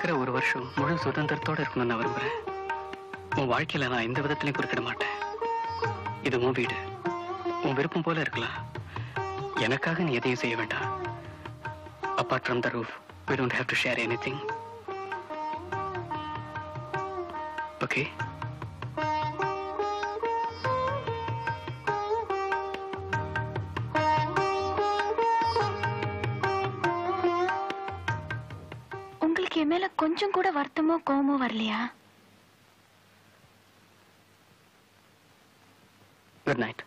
S4: இருக்கிற ஒரு வருஷம் முழு சுதந்திரத்தோட இருக்கணும்னு நான் விரும்புறேன். உன் வாழ்க்கையில நான் எந்த விதத்திலையும் குறுக்கிட மாட்டேன். இது உன் வீடு. உன் விருப்பம் போல இருக்கலாம். எனக்காக நீ எதையும் செய்ய வேண்டாம். Apart from the roof we don't have to share anything okay
S1: கூட வருத்தமோ வரலையா?
S4: Good night.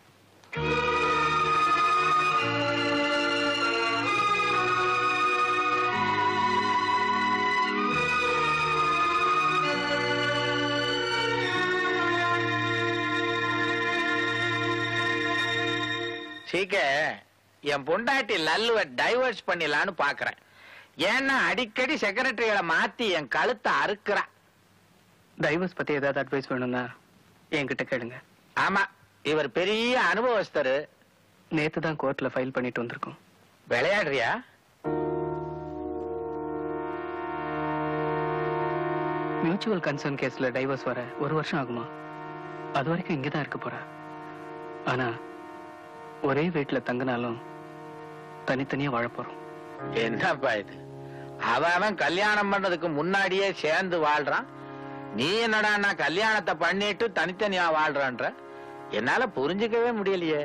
S10: சீக்க என் பொண்டாட்டி லல்லுவை டைவர்ஸ் பண்ணிடலான்னு பாக்குறேன். ஏன்னா அடிக்கடி செக்ரட்டரிகளை மாத்தி என் கழுத்தை அறுக்குறா.
S4: டைவர்ஸ் பத்தி ஏதாவது அட்வைஸ் வேணும்னா என்கிட்ட கேளுங்க.
S10: ஆமா இவர் பெரிய அனுபவஸ்தரு.
S4: நேத்து தான் கோர்ட்ல ஃபைல் பண்ணிட்டு வந்திருக்கோம்.
S10: விளையாடுறியா?
S4: மியூச்சுவல் கன்சர்ன் கேஸ்ல டைவர்ஸ் வர ஒரு வருஷம் ஆகுமா? அது வரைக்கும் இங்கே தான் இருக்க போறா. ஆனா ஒரே வீட்டுல தங்கினாலும் தனித்தனியா வாழ போறோம்.
S10: என்னப்பா இது? அவன் அவன் கல்யாணம் பண்ணதுக்கு முன்னாடியே சேர்ந்து வாழ்றான் நீ என்னடா நான் கல்யாணத்தை பண்ணிட்டு தனித்தனியா வாழ்றான்ற என்னால புரிஞ்சுக்கவே முடியலையே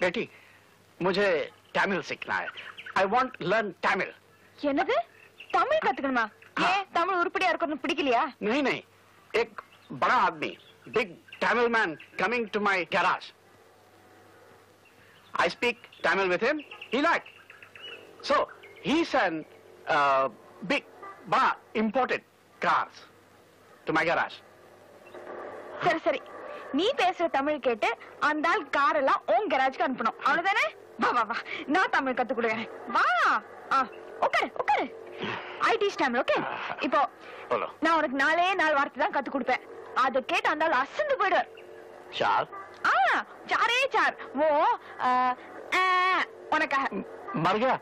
S9: बेटी मुझे तमिल सीखना है आई वांट लर्न तमिल
S1: என்னது தமிழ் கத்துக்கணுமா ஏன் தமிழ் உருப்படியா இருக்கணும் பிடிக்கலையா
S9: नहीं नहीं एक बड़ा आदमी big Tamil man coming to my garage I speak Tamil with him. He like. So he's an uh, big bar imported cars to my garage.
S1: சரி சரி. நீ பேசுற தமிழ் கேட்டு அந்த ஆள் கார் எல்லாம் உன் கராஜ்க்கு அனுப்பணும். அவ்வளவுதானே? வா வா வா. நான் தமிழ் கத்து கொடுக்கறேன். வா. ஓகே ஓகே ஐடி ஸ்டாம்ல ஓகே இப்போ நான் உனக்கு நாலே நாள் வார்த்தை தான் கத்து கொடுப்பேன். அது கேட்டு அந்த ஆள் அசந்து போயிடுவார்.
S9: சார்
S1: ஆ சாரே சார் ஓ உனக்காக. மருகா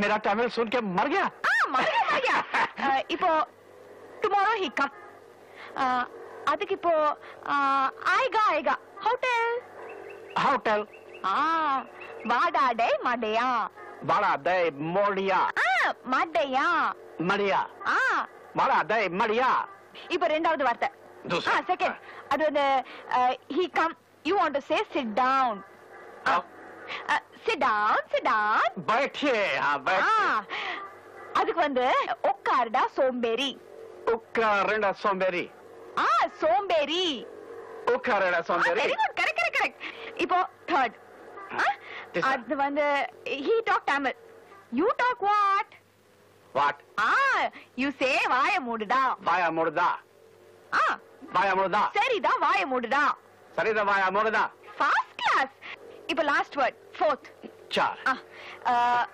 S9: मेरा तमिल सुन के मर गया
S1: ஆ மரியா மரியா இப்போ டுமாரோ ஹி கம் அதுக்கு இப்போ ஆய்கா ஆய்கா ஹோட்டல்
S9: होटल
S1: ஆ வாடாடே மடையா
S9: बड़ा दे मोड़िया
S1: ஆ மடையா
S9: मड़िया
S1: ஆ
S9: बड़ा दे मड़िया
S1: இப்போ ரெண்டாவது வார்த்தை
S9: दूसरा।
S1: ஆ செகண்ட் அது வந்து he come you want to say sit down chit down sit down
S9: बैठिए हाँ
S1: ஆ
S9: बैठ
S1: அதுக்கு வந்து உட்காருடா சோம்பேறி
S9: उक्का सोमबेरी
S1: ஆ சோம்பேறி
S9: उक्का रेडा सोमबेरी
S1: very good correct correct correct இப்போ தேர்ட்
S9: This one.
S1: அது வந்து he talk Tamil you talk what
S9: what
S1: ah you say வாய மூடுடா
S9: वाया मुर्दा
S1: ஆ
S9: वाया मुर्दा
S1: சரிதான் வாய மூடுடா
S9: सरी दा वाया मुर्दा
S1: first class Eva, last word, fourth.
S9: Char.
S1: Ah, uh,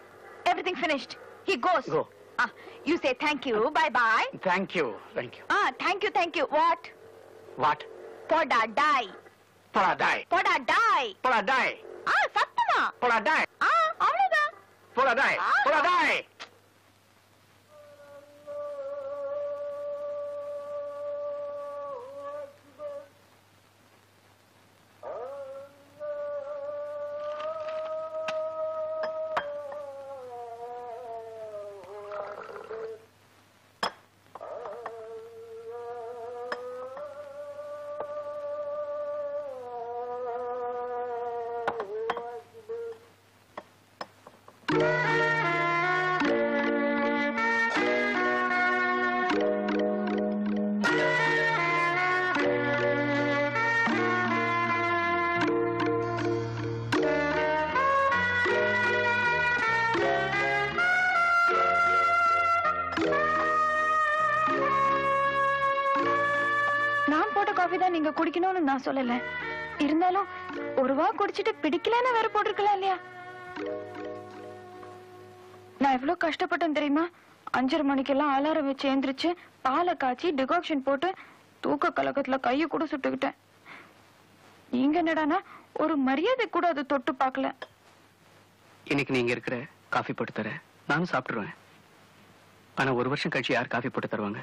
S1: everything finished. He goes.
S9: Go.
S1: Ah you say thank you bye bye
S9: thank you thank you.
S1: Ah thank you thank you. What?
S9: What?
S1: Poda die
S9: poda die
S1: poda die
S9: poda die
S1: ah சத்தமா
S9: poda die
S1: ah. அவ்ளோதான்
S9: poda die poda die
S1: நான் சொல்லல. இருந்தாலும் ஒரு வா குடிச்சிட்டு பிடிக்கலன்னு வேற போட்டிருக்கலாம் இல்லையா? நான் எவ்வளவு கஷ்டப்பட்டேன் தெரியுமா? அஞ்சரை மணிக்கெல்லாம் அலாரம் வச்சு எந்திரிச்சு பாலை காய்ச்சி டிகாக்ஷன் போட்டு தூக்க கலக்கத்துல கைய கூட சுட்டுக்கிட்டேன். நீங்க என்னடானா ஒரு மரியாதை கூட அதை தொட்டு பார்க்கல.
S4: இன்னைக்கு நீங்க இருக்கிற காஃபி போட்டு தர நானும் சாப்பிட்டுருவேன். ஆனா ஒரு வருஷம் கழிச்சு யார் காஃபி போட்டு தருவாங்க?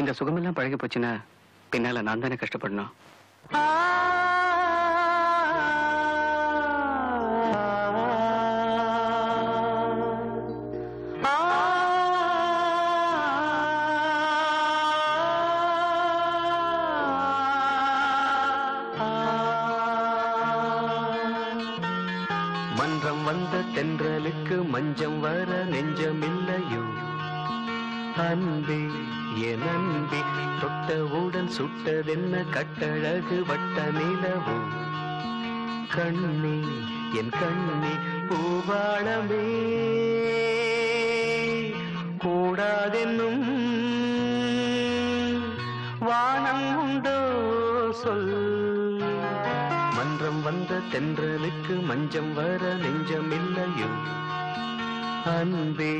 S4: இந்த சுகமெல்லாம் பழகி போச்சுன்னா பின்னால நான் தானே கஷ்டப்படணும்?
S13: கட்டழகு வட்ட நிலவும் கண்ணே என் கண்ணே பூவாளமே. கூடாதென்னும் வானம் உண்டோ சொல். மன்றம் வந்த தென்றலுக்கு மஞ்சம் வர நெஞ்சம் இல்லையோ அன்பே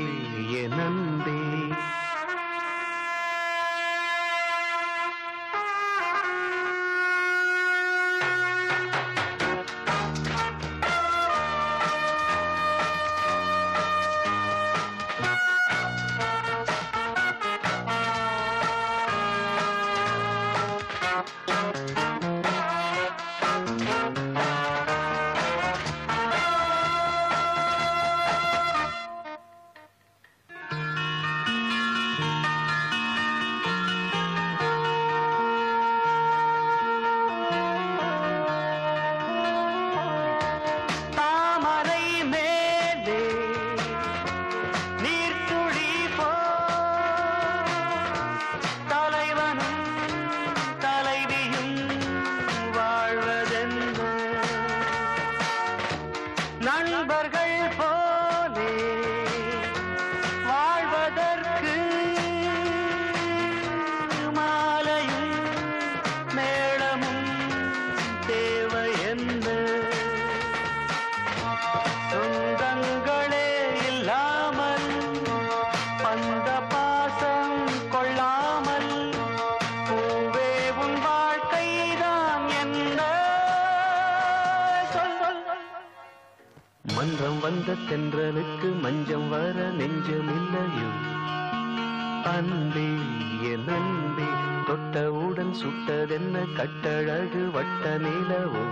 S13: கட்டழகு வட்ட நிலவோ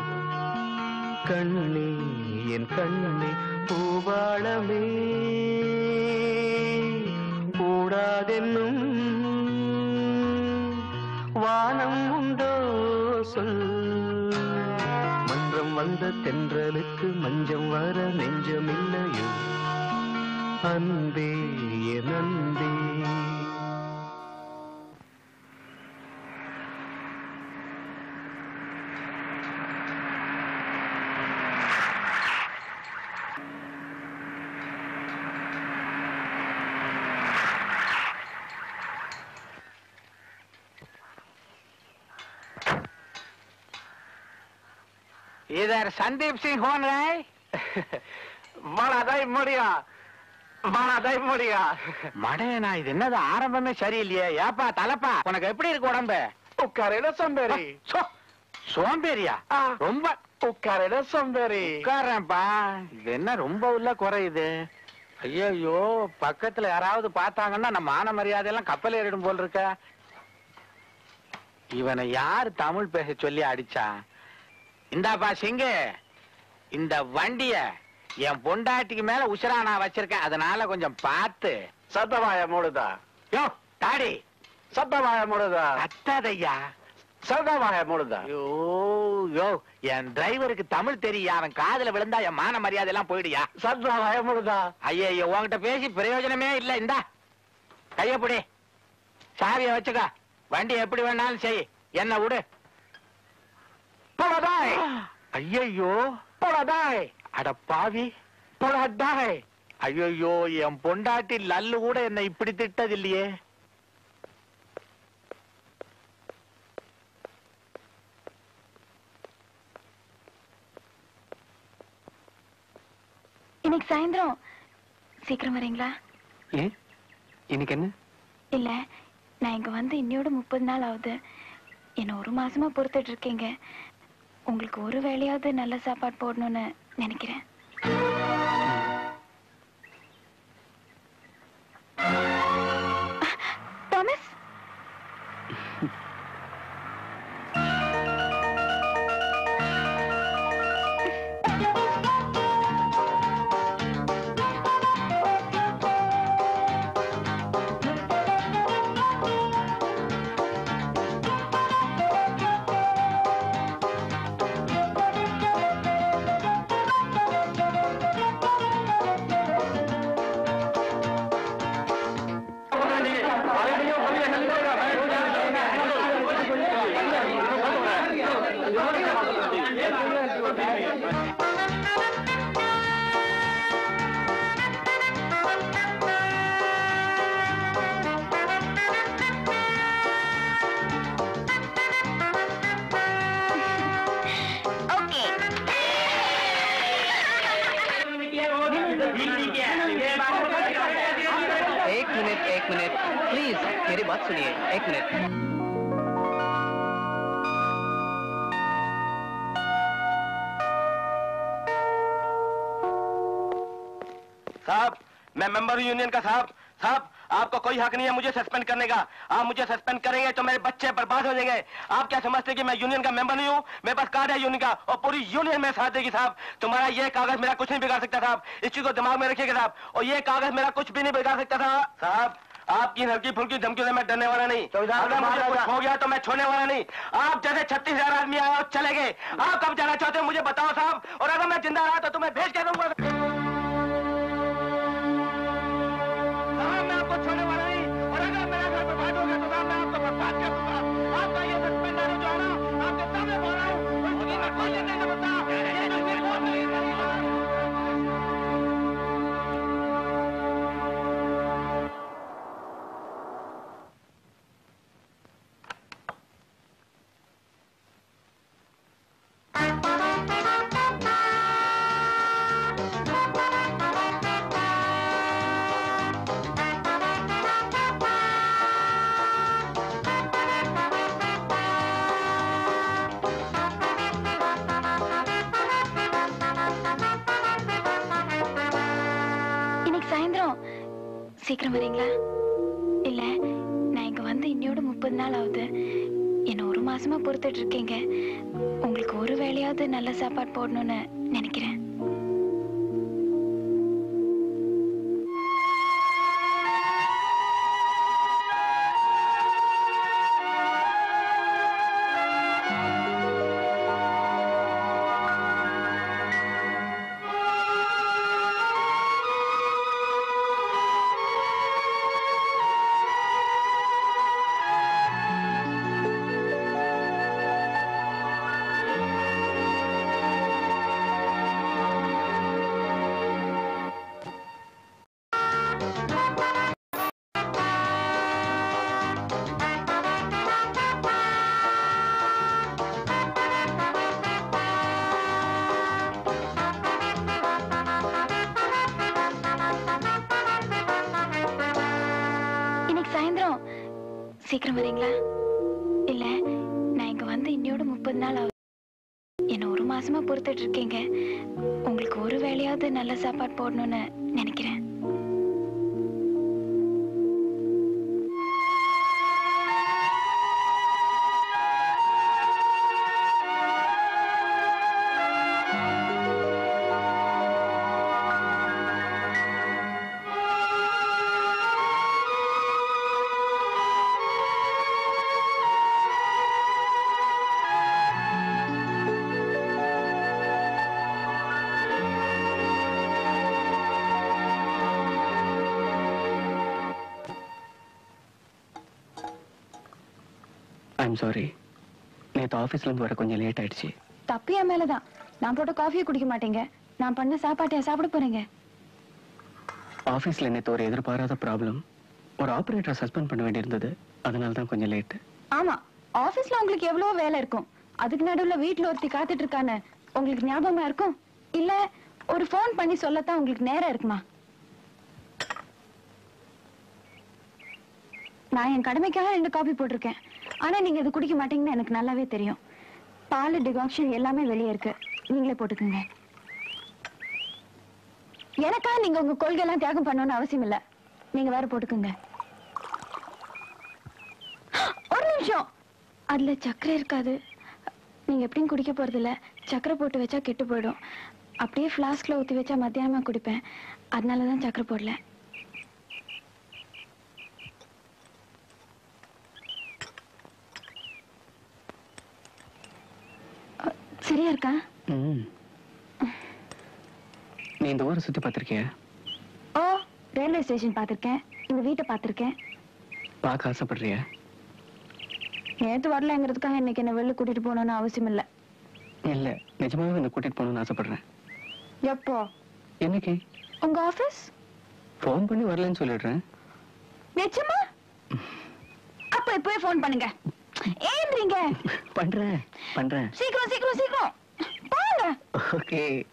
S13: கண்ணே என் கண்ணே பூவாளமே. கூடாதென்னும் வானம் உண்டோ? சொல். மன்றம் வந்த தென்றலுக்கு மஞ்சம் வர நெஞ்சமில்லையோ? அன்
S10: பேர் சந்தீப் சிங் ஹோன் ராய் *laughs*
S19: மனதை முடியும் மனதை முடியும்
S10: மடையனா இது என்னது? ஆரம்பமே சரியில்லையே. ஏப்பா தலப்பா உனக்கு எப்படி இருக்கு உடம்பு?
S19: உட்காரையில
S10: சோம்பேறி. சோம்பேறியா? ரொம்ப.
S19: உட்காரையில சோம்பேறி.
S10: உட்காரப்பா இது என்ன ரொம்ப உள்ள குறையுது ஐயோ பக்கத்துல யாராவது பார்த்தாங்கன்னா நம்ம மான மரியாதை எல்லாம் கப்பல் ஏறிடும் போல் இருக்க. இவனை யார் தமிழ் பேச சொல்லி அடிச்சா? இந்தாப்பா சிங்கு. இந்த வண்டிய என் பொண்டாட்டிக்கு மேல உசுரா நான் வச்சிருக்கேன். அதனால கொஞ்சம் பார்த்து.
S19: சத்தமாய மூடுதா?
S10: யோ தாடி
S19: சத்தமாய மூடுதா?
S10: கத்தாதையா
S19: சத்தமாய மூடுதா?
S10: ஐயோ யோ என் டிரைவருக்கு தமிழ் தெரியும் அவன் காதுல விழுந்தா என் மான மரியாதை எல்லாம் போயிடுயா?
S19: சத்தமாய மூடுதா?
S10: ஐயா உன்கிட்ட பேசி பிரயோஜனமே இல்ல. இந்தா கைய புடி. சாவிய வச்சுக்க. வண்டி எப்படி வேணாலும் செய். என்ன விடு.
S19: போடாதாய்
S10: ஐயோ
S19: போடாதாய்
S10: அட பாவி.
S19: போடாதாய்
S10: ஐயோ என் பொண்டாட்டி லல்லு கூட என்னை இப்படி திட்டது இல்லையே
S1: இன்னைக்கு சாயந்தரம். சீக்கிரம் வரீங்களா?
S4: ஏன் இன்னைக்கு என்ன?
S1: இல்ல நான் இங்க வந்து இன்னையோட முப்பது நாள் ஆகுது. என்ன ஒரு மாசமா பொறுத்துட்டு இருக்கீங்க. உங்களுக்கு ஒரு வேளையாவது நல்ல சாப்பாடு போடணும்னு நினைக்கிறேன்.
S20: मैं मेंबर हूँ यूनियन का साहब। साहब आपको कोई हक नहीं है मुझे सस्पेंड करने का। आप मुझे सस्पेंड करेंगे तो मेरे बच्चे बर्बाद हो जाएँगे। आप क्या समझते हैं कि मैं यूनियन का मेंबर नहीं हूँ? मेरे पास कार्ड है यूनियन का और पूरी यूनियन मेरे साथ देगी साहब। तुम्हारा ये कागज़ मेरा कुछ नहीं बिगाड़ सकता साहब। इस चीज़ को दिमाग में रखिएगा साहब। और ये कागज़ मेरा कुछ भी नहीं बिगाड़ सकता था। साहब आपकी हल्की फुल्की धमकी से मैं डरने वाला नहीं। अगर मुझे कुछ हो गया तो मैं छोड़ने वाला नहीं। आप जैसे छत्तीस हज़ार आदमी आए और चले गए। आप कब जाना चाहते हो मुझे बताओ साहब। और अगर मैं ज़िंदा रहा तो तुम्हें भेज के दूँगा?
S4: ஐம் சாரி நேற்று ஆஃபீஸ்ல இருந்து வர கொஞ்சம் லேட் ஆயிடுச்சு.
S1: தப்பு என் மேலதான். நான் போட்ட காஃபியை குடிக்க மாட்டீங்க. நான் பண்ண சாப்பாட்டையா சாப்பிட போறீங்க.
S4: ஆஃபீஸ்ல நேற்று ஒரு எதிர்பாராத ப்ராப்ளம் ஒரு ஆபரேட்டரை சஸ்பெண்ட் பண்ண வேண்டியிருந்தது. அதனால தான் கொஞ்சம் லேட்டு
S1: ஆமா. ஆபீஸ்ல உங்களுக்கு எவ்வளவு வேலை இருக்கும். அதுக்கு நடுவுல வீட்ல ஒருத்தி காத்துட்டு இருக்கான்னு உங்களுக்கு ஞாபகமா இருக்கும்? இல்ல ஒரு ஃபோன் பண்ணி சொல்லத்தான் உங்களுக்கு நேரம் இருக்குமா? நான் என் கடமைக்காக ரெண்டு காபி போட்டிருக்கேன். ஆனா நீங்க இது குடிக்க மாட்டீங்கன்னு எனக்கு நல்லாவே தெரியும். பால் டிகாக்ஷன் எல்லாமே வெளியே இருக்கு. நீங்களே போட்டுக்கோங்க. எனக்கா நீங்க உங்க கொள்கையெல்லாம் தியாகம் பண்ணணும்னு அவசியம் இல்ல. நீங்க வேற போட்டுக்கோங்க. ஒரு நிமிஷம். அதுல சக்கரை இருக்காது. நீங்க எப்படியும் குடிக்க போறது இல்ல சக்கரை போட்டு வச்சா கெட்டு போயிடும். அப்படியே ஃப்ளாஸ்க்ல ஊத்தி வச்சா மத்தியானமா குடிப்பேன். அதனாலதான் சக்கரை போடல. சரியா இருக்கா?
S4: நீ இந்த ஊரை சுத்தி பார்த்திருக்கியா?
S1: ஓ ரயில்வே ஸ்டேஷன் பார்த்திருக்கேன். இந்த வீட்டை பார்த்திருக்கேன்.
S4: பார்க்க ஆசைப்படுறியா?
S1: நேத்து வரலங்கிறதுக்காக இன்னைக்கு என்ன வெளில கூட்டிட்டு போகணும்னு அவசியம் இல்ல.
S4: இல்ல நிஜமாவே என்ன கூட்டிட்டு போகணும்னு ஆசைப்படுறேன்.
S1: எப்போ?
S4: என்னைக்கு?
S1: உங்க ஆபீஸ்
S4: ஃபோன் பண்ணி வரலன்னு சொல்லிடுறேன்.
S1: நிச்சயமா அப்ப இப்பவே ஃபோன் பண்ணுங்க. ஏன்றீங்க
S4: பண்றேன் பண்றேன்.
S1: சீக்கிரம் சீக்கிரம் சீக்கிரம். போங்க.
S4: ஓகே.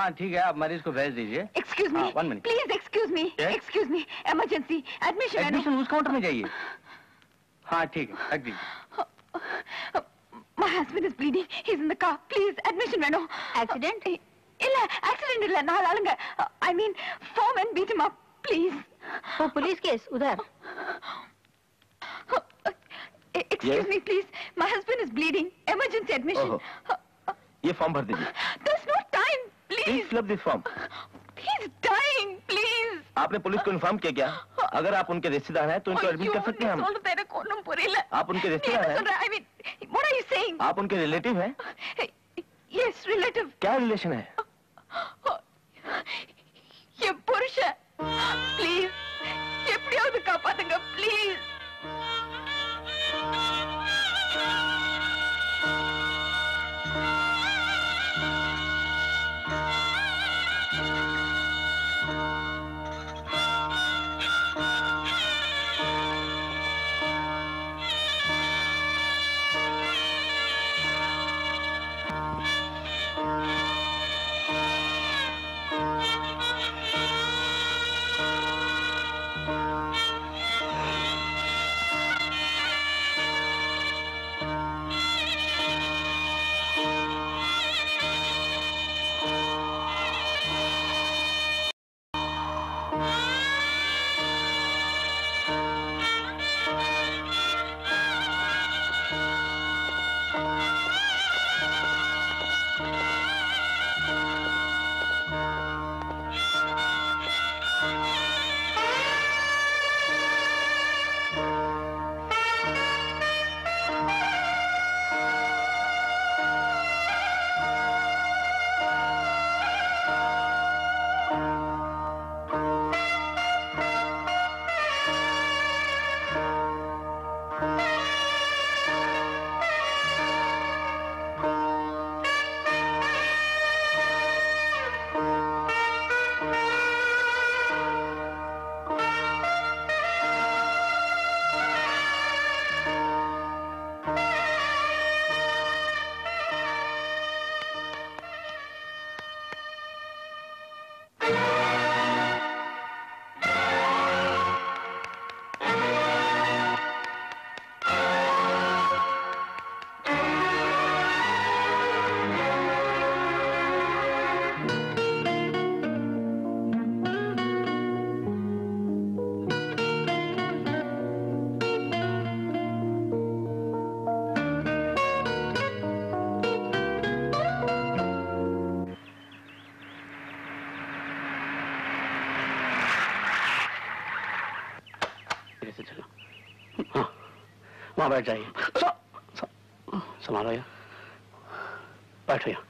S21: हाँ ठीक है आप मरीज़ को भेज दीजिए
S1: excuse
S21: me one
S1: minute please excuse
S21: me
S1: excuse me emergency admission
S21: admission उस काउंटर में जाइए हाँ ठीक है रख दीजिए
S1: My husband is bleeding. He's in the car. Please, admission, Reno. Accident? Uh, illa, accident illa. Naal alunga. Uh, I mean, four men beat him up. Please.
S3: Oh, police case. Udhar.
S1: Uh, uh, excuse
S7: yes?
S1: me, please. My husband is bleeding. Emergency admission.
S7: Oh, ये form भर दीजिए।
S1: There's no time. Please.
S7: Please fill this form
S1: He's dying. Please.
S7: आपने police को inform किया क्या अगर आप उनके रिश्तेदार हैं तो उनको एडमिट कर सकते हैं हम
S1: சொல்றது எனக்கு ஒண்ணும் புரியல
S7: आप उनके
S1: நீ
S7: रिश्तेदार
S1: என்ன
S7: हैं
S1: சொல்ற? I mean, what are you saying?
S7: आप उनके रिलेटिव हैं
S1: Yes, relative.
S7: क्या रिलेशन है
S1: என் புருஷன் ப்ளீஸ் எப்படியாவது காப்பாத்துங்க ப்ளீஸ்
S19: बैठ जाइए स- स- संभालो यार बैठो यहाँ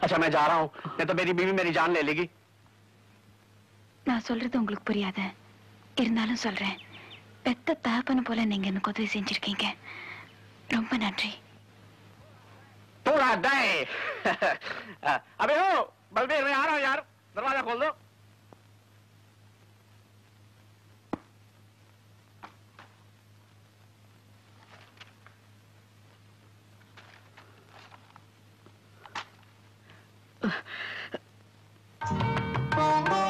S19: अच्छा मैं जा रहा हूँ नहीं तो मेरी बीवी मेरी जान ले लेगी
S1: நான் சொல்றது உங்களுக்கு புரியாது இருந்தாலும் சொல்றேன் பெத்த தகப்பன போல நீங்க எனக்கு உதவி செஞ்சிருக்கீங்க ரொம்ப நன்றி
S19: पूरा डे अबे हो बलबीर मैं आ रहा हूँ यार दरवाजा खोल दो
S1: Thank.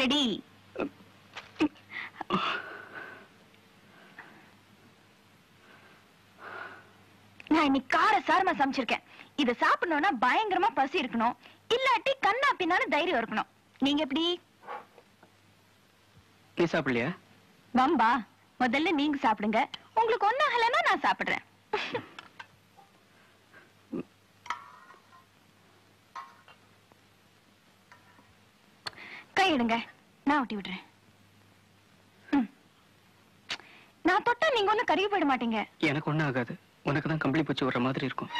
S1: ரெடி. நான் இன்னைக்கு கார சாரமா சமைச்சிருக்கேன். இத சாப்பிடணும்னா பயங்கரமா பசி இருக்கணும். இல்லாட்டி கண்ணா பின்னாலும் தைரியம் இருக்கணும். நீங்க எப்படி?
S4: நீ சாப்பிடலையா?
S1: வம்பா முதல்ல நீங்க சாப்பிடுங்க. உங்களுக்கு ஒண்ணு ஆகலைன்னா நான் சாப்பிடுறேன். எடுங்க. நான் ஒட்டி விடுறேன் நான் தொட்டா நீங்க ஒண்ணு கருகி போயிட மாட்டீங்க.
S4: எனக்கு ஒண்ணு ஆகாது. உனக்கு தான் கம்பளி பூச்சி வர்ற மாதிரி இருக்கும்.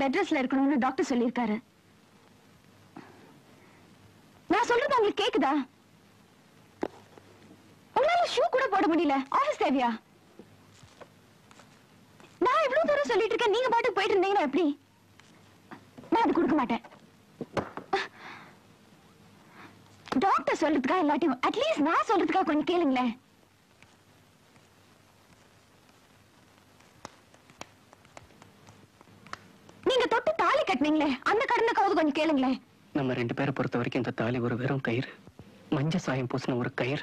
S1: பெட் ரெஸ்ட்ல இருக்கணும்னு டாக்டர் சொல்லியிருக்காரு. நான் சொல்றது உங்களுக்கு கேக்குதா? உங்களால ஷூ கூட போட முடியல. ஆபீஸ் தேவையா? நான் இவ்வளவு தூரம் சொல்லிட்டு இருக்கேன். நீங்க பாட்டுக்கு போயிட்டு இருந்தீங்கன்னா எப்படி? நான் அது கொடுக்க மாட்டேன். டாக்டர் சொல்றதுக்கா இல்லாட்டியும் அட்லீஸ்ட் நான் சொல்றதுக்கா கொஞ்சம் கேளுங்களேன் நீங்க தொட்டு அந்த கடனுக்காவது கொஞ்சம் கேளுங்களேன்.
S4: நம்ம ரெண்டு பேரை பொறுத்த வரைக்கும் இந்த தாலி ஒரு வெறும் கயிறு. மஞ்ச பூசின ஒரு கயிறு.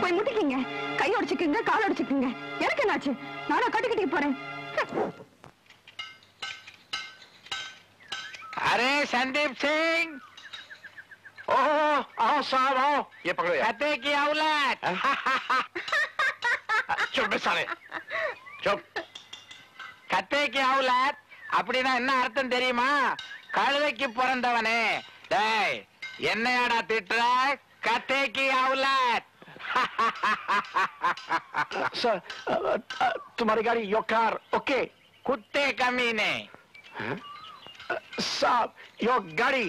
S1: போய் முட்டிக்கிங்க. கை அடிச்சுக்குங்க கால் அடிச்சுக்குங்க எனக்கு என்னாச்சு? நானா போறேன்.
S10: அரே சந்தீப் சிங்.
S19: ஓ आओ साहब आओ ये पकड़ो यार
S10: कते की औलाद
S19: चुप बे साले चुप
S10: கத்தேக்கு அவுலாத் அப்படின்னா என்ன அர்த்தம் தெரியுமா கழுதைக்கு பிறந்தவனே டேய் என்னையாடா திட்டுற கத்தேக்கு அவுலாத் *laughs*
S19: सर अ, अ, तुम्हारी गाड़ी योर कार ओके
S10: குத்தே கம்மீனே
S19: साहब योर गाड़ी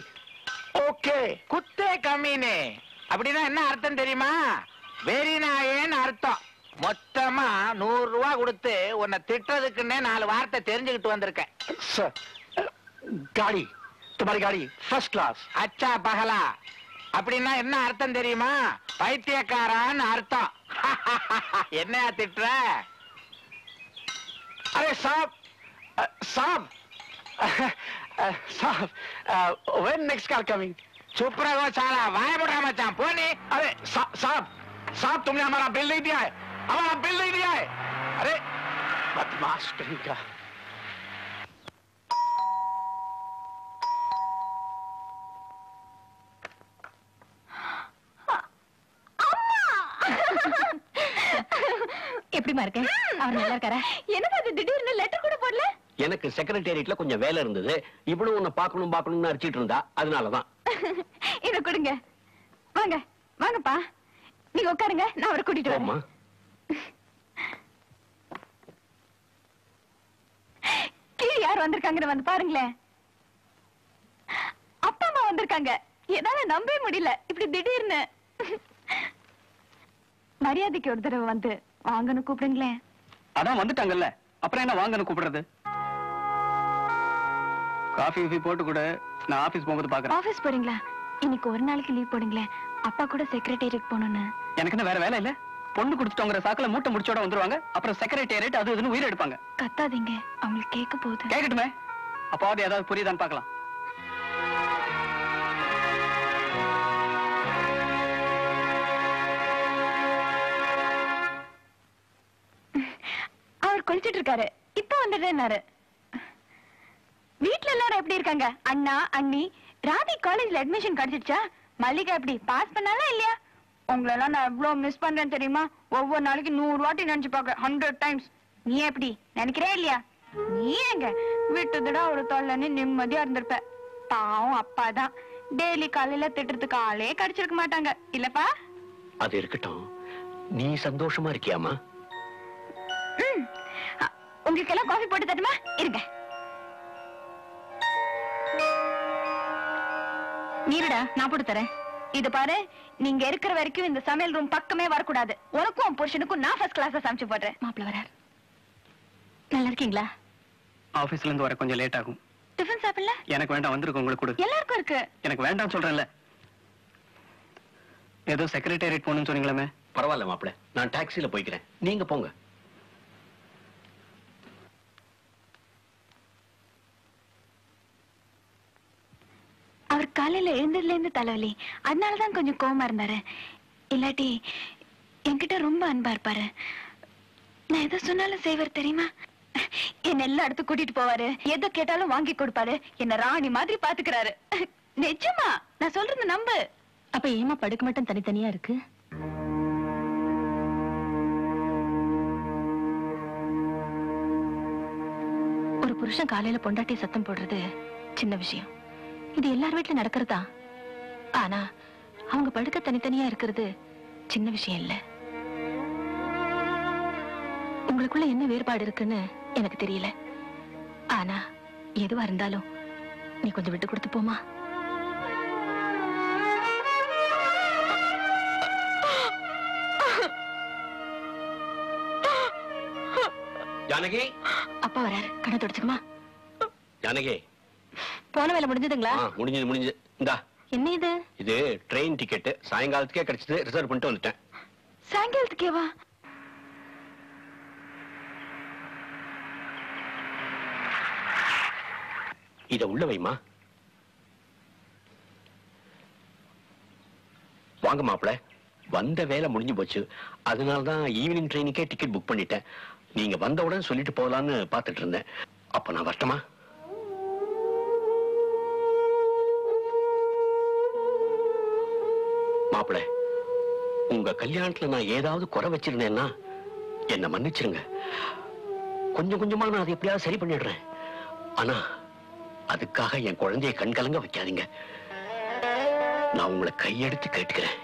S19: ஓகே.
S10: குத்தே கம்மினே அப்படின்னா என்ன அர்த்தம் தெரியுமா? வெறிநாயேன்னு அர்த்தம். மொத்தமா நூறு ரூபா கொடுத்து உன்னை திட்டுறதுக்குன்னே நாலு வார்த்தை தெரிஞ்சுக்கிட்டு வந்திருக்கேன்.
S19: சார் காடி துமாரி காடி ஃபர்ஸ்ட் கிளாஸ்
S10: அச்சா பகலா. அப்படின்னா என்ன அர்த்தம் தெரியுமா? பைத்தியக்காரான்னு அர்த்தம். *laughs* என்னையா திட்டுற?
S19: அரே சாப். சாப். *laughs* साहब अ, साहब व्हेन नेक्स्ट कार कमिंग
S10: சுப்ரகோ சாலா வாயமுடா மச்சான் போனி
S19: अरे सा- साहब साहब तुमने हमारा बिल नहीं दिया है हमारा बिल नहीं दिया है अरे बदमाश कहीं का
S22: எப்படிமா இருக்கேன் அவர் நல்லா இருக்காரா
S1: என்னது அது திடீர்னு லெட்டர் கூட போடல
S2: எனக்கு செக்ரட்டேரியட்ல கொஞ்சம் வேலை இருந்தது. இவளும் உன்னை பார்க்கணும் பார்க்கணும்னு அடிச்சிட்டு இருந்தா. அதனாலதான். *laughs*
S1: இத கொடுங்க. வாங்க வாங்கப்பா. நீங்க உட்காருங்க நான் அவரை கூட்டிட்டு வரேன். கீழே யார் வந்திருக்காங்கன்னு வந்து பாருங்களேன். அப்பா அம்மா வந்திருக்காங்க. என்னால நம்பவே முடியல. இப்படி திடீர்னு. மரியாதைக்கு ஒரு தடவை வந்து வாங்கன்னு கூப்பிடுங்களேன்.
S4: அதான் வந்துட்டாங்கல்ல. அப்புறம் என்ன வாங்கன்னு கூப்பிடுறது? காஃபி கீஃபி போட்டு கூட நான் ஆபீஸ் போகும்போது பாக்குறேன்
S1: ஆபீஸ் போறீங்களா? இன்னைக்கு ஒரு நாளைக்கு லீவ் போடுங்களேன். அப்பா கூட செக்ரட்டேரியட் போகணும்னு.
S4: எனக்கு என்ன வேற வேலை இல்ல. பொண்ணு கொடுத்துட்டோங்கிற சாக்குல மூட்டை முடிச்சோட வந்துருவாங்க. அப்புறம் செக்ரட்டேரியட் அது இதுன்னு உயிர் எடுப்பாங்க.
S1: கத்தாதீங்க. அவங்களுக்கு கேட்க போகுது.
S4: கேட்கட்டுமே அப்பாவது ஏதாவது புரியுதான்னு பார்க்கலாம்.
S1: அவர் குளிச்சிட்டு இருக்காரு. இப்ப வந்துடுறேன்னாரு வீட்ல எல்லாரும் எப்படி இருக்காங்க? அண்ணா அண்ணி ராதி காலேஜ்ல அட்மிஷன் கிடைச்சிடுச்சா மல்லிகா எப்படி பாஸ் பண்ணாலா இல்லையா? உங்களெல்லாம் நான் எவ்வளவு மிஸ் பண்றேன் தெரியுமா? ஒவ்வொரு நாளைக்கு நூறு வாட்டி நினைச்சு பாக்க ஹண்ட்ரட் டைம்ஸ் நீ எப்படி நினைக்கிறே இல்லையா? நீ எங்க? விட்டுதுடா ஒரு தொல்லைன்னு நிம்மதியா இருந்திருப்ப. பாவம் அப்பா தான். டெய்லி காலையில திட்டுறதுக்கு ஆளே கிடைச்சிருக்க மாட்டாங்க. இல்லப்பா?
S2: அது இருக்கட்டும். நீ சந்தோஷமா இருக்கியாமா
S1: உங்களுக்கு எல்லாம் காஃபி போட்டு தட்டுமா இருங்க. நீருடா நான் போட்டு தரேன். இது பாரு நீங்க இருக்கிற வரைக்கும் இந்த சமையல் ரூம் பக்கமே வரக்கூடாது. உனக்கும் உன் புருஷனுக்கும் நான் ஃபர்ஸ்ட் கிளாஸா சமைச்சு போடுறேன். மாப்பிள்ள வரார். நல்லா இருக்கீங்களா?
S4: ஆபீஸ்ல இருந்து வர கொஞ்சம் லேட் ஆகும்.
S1: டிஃபன் சாப்பிடல?
S4: எனக்கு வேண்டாம் வந்திருக்கு உங்களுக்கு கொடு.
S1: எல்லாருக்கும் இருக்கு.
S4: எனக்கு வேண்டாம் சொல்றேன்ல. ஏதோ செக்ரட்டேரியட் போகணும்னு சொன்னீங்களே
S2: பரவாயில்ல மாப்பிள நான் டாக்ஸில போய்க்கிறேன். நீங்க போங்க.
S1: அவர் காலையில எழுந்ததுலேருந்து தலைவலி. அதனால தான் கொஞ்சம் கோமா இருந்தாரு. இல்லாட்டி என்கிட்ட ரொம்ப அன்பா இருப்பாரு. நான் எதை சொன்னாலும் செய்வார் தெரியுமா? என்ன எல்லா இடத்துக்கு கூட்டிட்டு போவாரு. எதை கேட்டாலும் வாங்கி கொடுப்பாரு. என்ன ராணி மாதிரி பாத்துக்கிறாரு. நிஜமா? நான் சொல்றது நம்பு.
S22: அப்ப ஏமா படுக்க மட்டும் தனித்தனியா இருக்கு? ஒரு புருஷன் காலையில பொண்டாட்டி சத்தம் போடுறது சின்ன விஷயம். இது எல்லார் வீட்லயும் நடக்கிறதா? ஆனா அவங்க படுக்க தனித்தனியா இருக்கிறது சின்ன விஷயம் இல்ல. உங்களுக்குள்ள என்ன வேறுபாடு இருக்குன்னு எனக்கு தெரியல. ஆனா எதுவா இருந்தாலும் நீ கொஞ்சம் விட்டு கொடுத்து போமா
S2: ஜானகி?
S22: அப்பா வராரு. கண்ணை தொடச்சுக்குமா
S2: ஜானகி?
S22: போன வேலை முடிஞ்சதுங்களா?
S2: முடிஞ்சது முடிஞ்சது. இந்தா.
S22: என்ன இது?
S2: இது ட்ரெயின் டிக்கெட் சாயங்காலத்துக்கே கிடைச்சது. ரிசர்வ் பண்ணிட்டு வந்துட்டேன்.
S1: சாயங்காலத்துக்கேவா?
S2: இத உள்ள வைமா. வாங்க மாப்பிள. வந்த வேலை முடிஞ்சு போச்சு. அதனால தான் ஈவினிங் ட்ரெயினுக்கே டிக்கெட் புக் பண்ணிட்டேன். நீங்க வந்த உடனே சொல்லிட்டு போகலான்னு பார்த்துட்டு இருந்தேன். அப்ப நான் வரட்டுமா? மாப்பிள உங்க கல்யாணத்துல நான் ஏதாவது குறை வச்சிருந்தேன்னா என்ன மன்னிச்சிருங்க. கொஞ்சம் கொஞ்சமா நான் அதை எப்படியாவது சரி பண்ணிடுறேன். ஆனா அதுக்காக என் குழந்தைய கண்கலங்க வைக்காதீங்க. நான் உங்களை கையெடுத்து கேட்டுக்கிறேன்.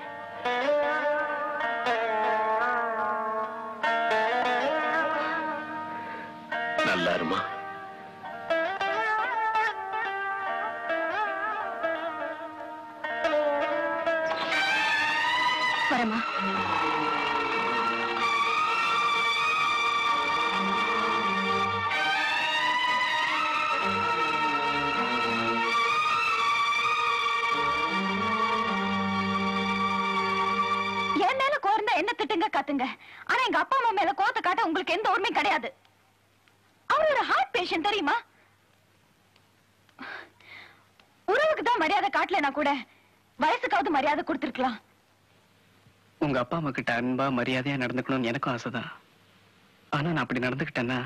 S1: திட்டுங்க ஆனா எங்க அப்பா அம்மா மேல கோத்த காட்ட உங்களுக்கு எந்த உரிமையும் கிடையாது. அவர் ஒரு ஹார்ட் பேஷண்ட் தெரியுமா? உறவுக்கு தான் மரியாதை காட்டலனா கூட வயசுக்காவது மரியாதை கொடுத்திருக்கலாம்.
S4: உங்க அப்பா அம்மா கிட்ட அன்பா மரியாதையா நடந்துக்கணும்னு எனக்கும் ஆசைதான். ஆனா நான் அப்படி நடந்துக்கிட்டேன்னா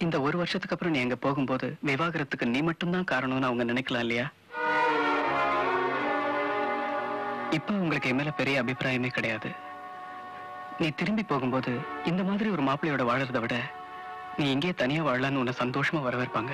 S4: இந்த ஒரு வருஷத்துக்கு அப்புறம் நீ அங்க போகும்போது விவாகரத்துக்கு நீ மட்டும்தான் காரணம்னு அவங்க நினைக்கலாம் இல்லையா? இப்ப உங்களுக்கு என் மேல பெரிய அபிப்பிராயமே கிடையாது. நீ திரும்பி போகும்போது இந்த மாதிரி ஒரு மாப்பிள்ளையோட வாழறதை விட நீ எங்கேயே தனியா வாழலான்னு உன்னை சந்தோஷமா வரவேற்பாங்க.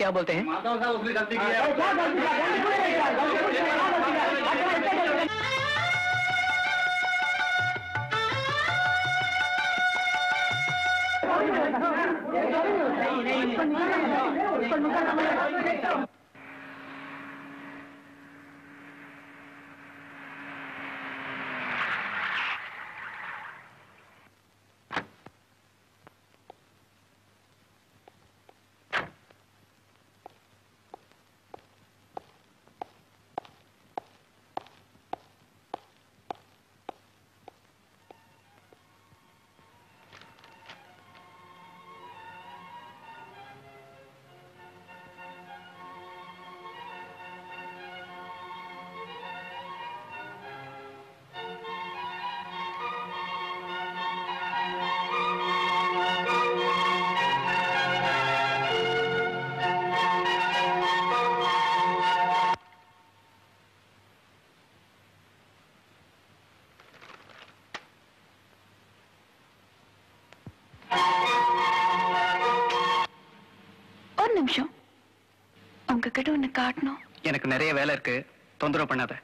S4: क्या बोलते हैं?
S1: உங்ககிட்ட ஒண்ணு காட்டணும்.
S4: எனக்கு நிறைய வேலை இருக்கு. தொந்தரவு பண்ணாத.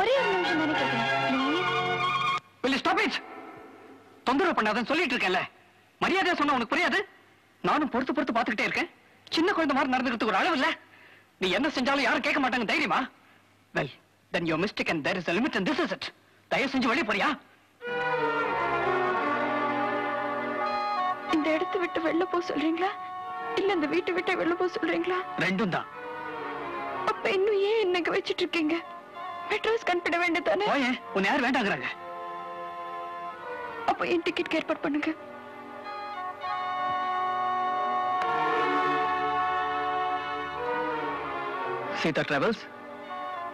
S1: ஒரே ஒரு நிமிஷம் தானே கேட்கிறேன்
S4: தொந்தரவு பண்ணாதன்னு சொல்லிட்டு இருக்கேன்ல. மரியாதையா சொன்னா உனக்கு புரியாது? நானும் பொறுத்து பொறுத்து பார்த்துக்கிட்டே இருக்கேன். சின்ன குழந்தை மாதிரி நடந்துக்கிறதுக்கு ஒரு அளவு இல்ல. நீ என்ன செஞ்சாலும் யாரும் கேட்க மாட்டாங்க தைரியமா? Well then your mistake and there is limit and this is it. தயவு செஞ்சு வெளியே போறியா?
S1: இந்த இடத்தை விட்டு வெளில போக சொல்றீங்களா? இல்ல இந்த வீட்டை விட்டு வெளில போக சொல்றீங்களா
S4: ரெண்டும் தான்
S1: அப்ப இன்னும் ஏன் என்னங்க வச்சிட்டு இருக்கீங்க மெட்ராஸ் கண்பிட வேண்டியதானே
S4: உன்னை யார் வேண்டாங்கிறாங்க
S1: அப்ப என் டிக்கெட் ஏற்பாடு பண்ணுங்க
S4: Sita Travels?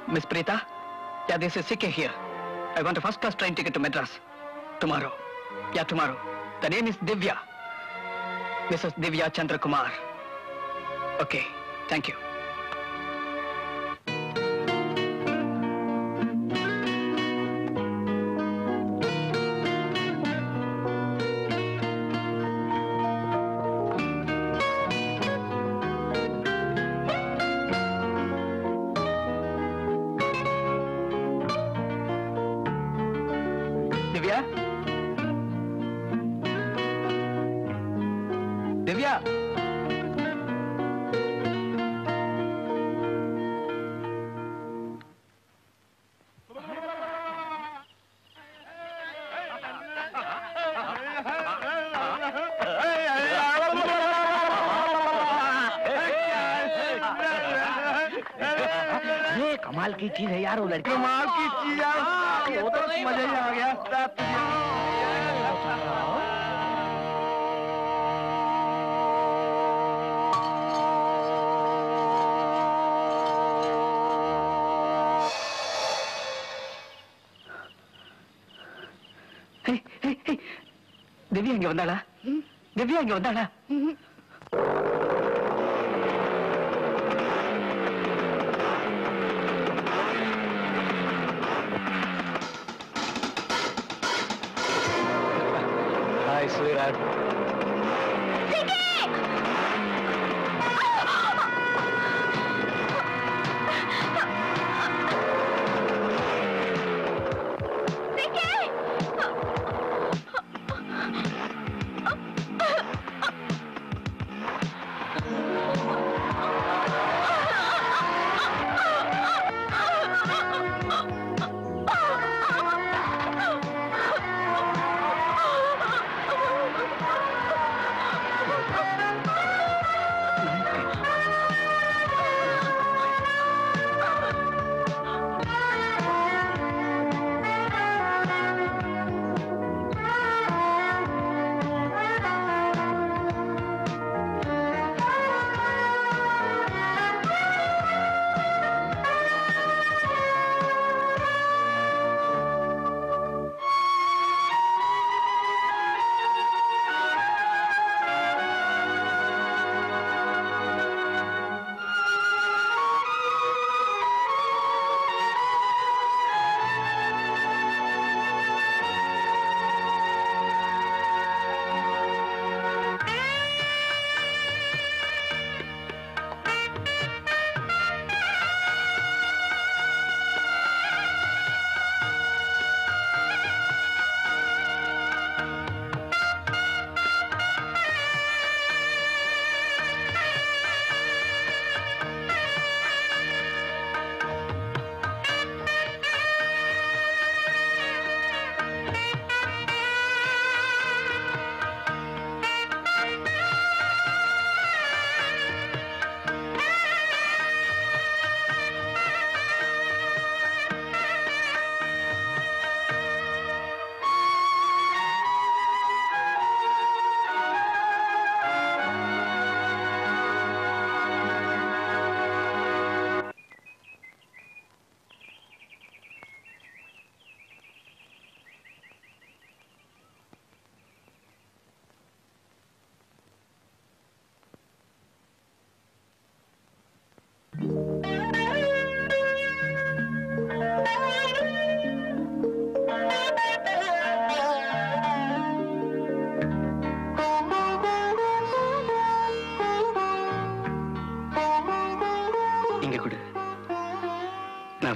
S4: Miss Preeta? Yeah, this is CK here. I want a first class train ticket to Madras. Tomorrow. Yeah, tomorrow. The name is Divya. Mrs. Divya Chandra Kumar. Okay,
S10: ये कमाल की चीज है यार वो लड़की
S20: कमाल की चीज यार वो तो मजा ही आ गया
S4: Hey, hey, hey. திவ்யா இங்க வந்தாளா திவ்யா இங்க வந்தாளா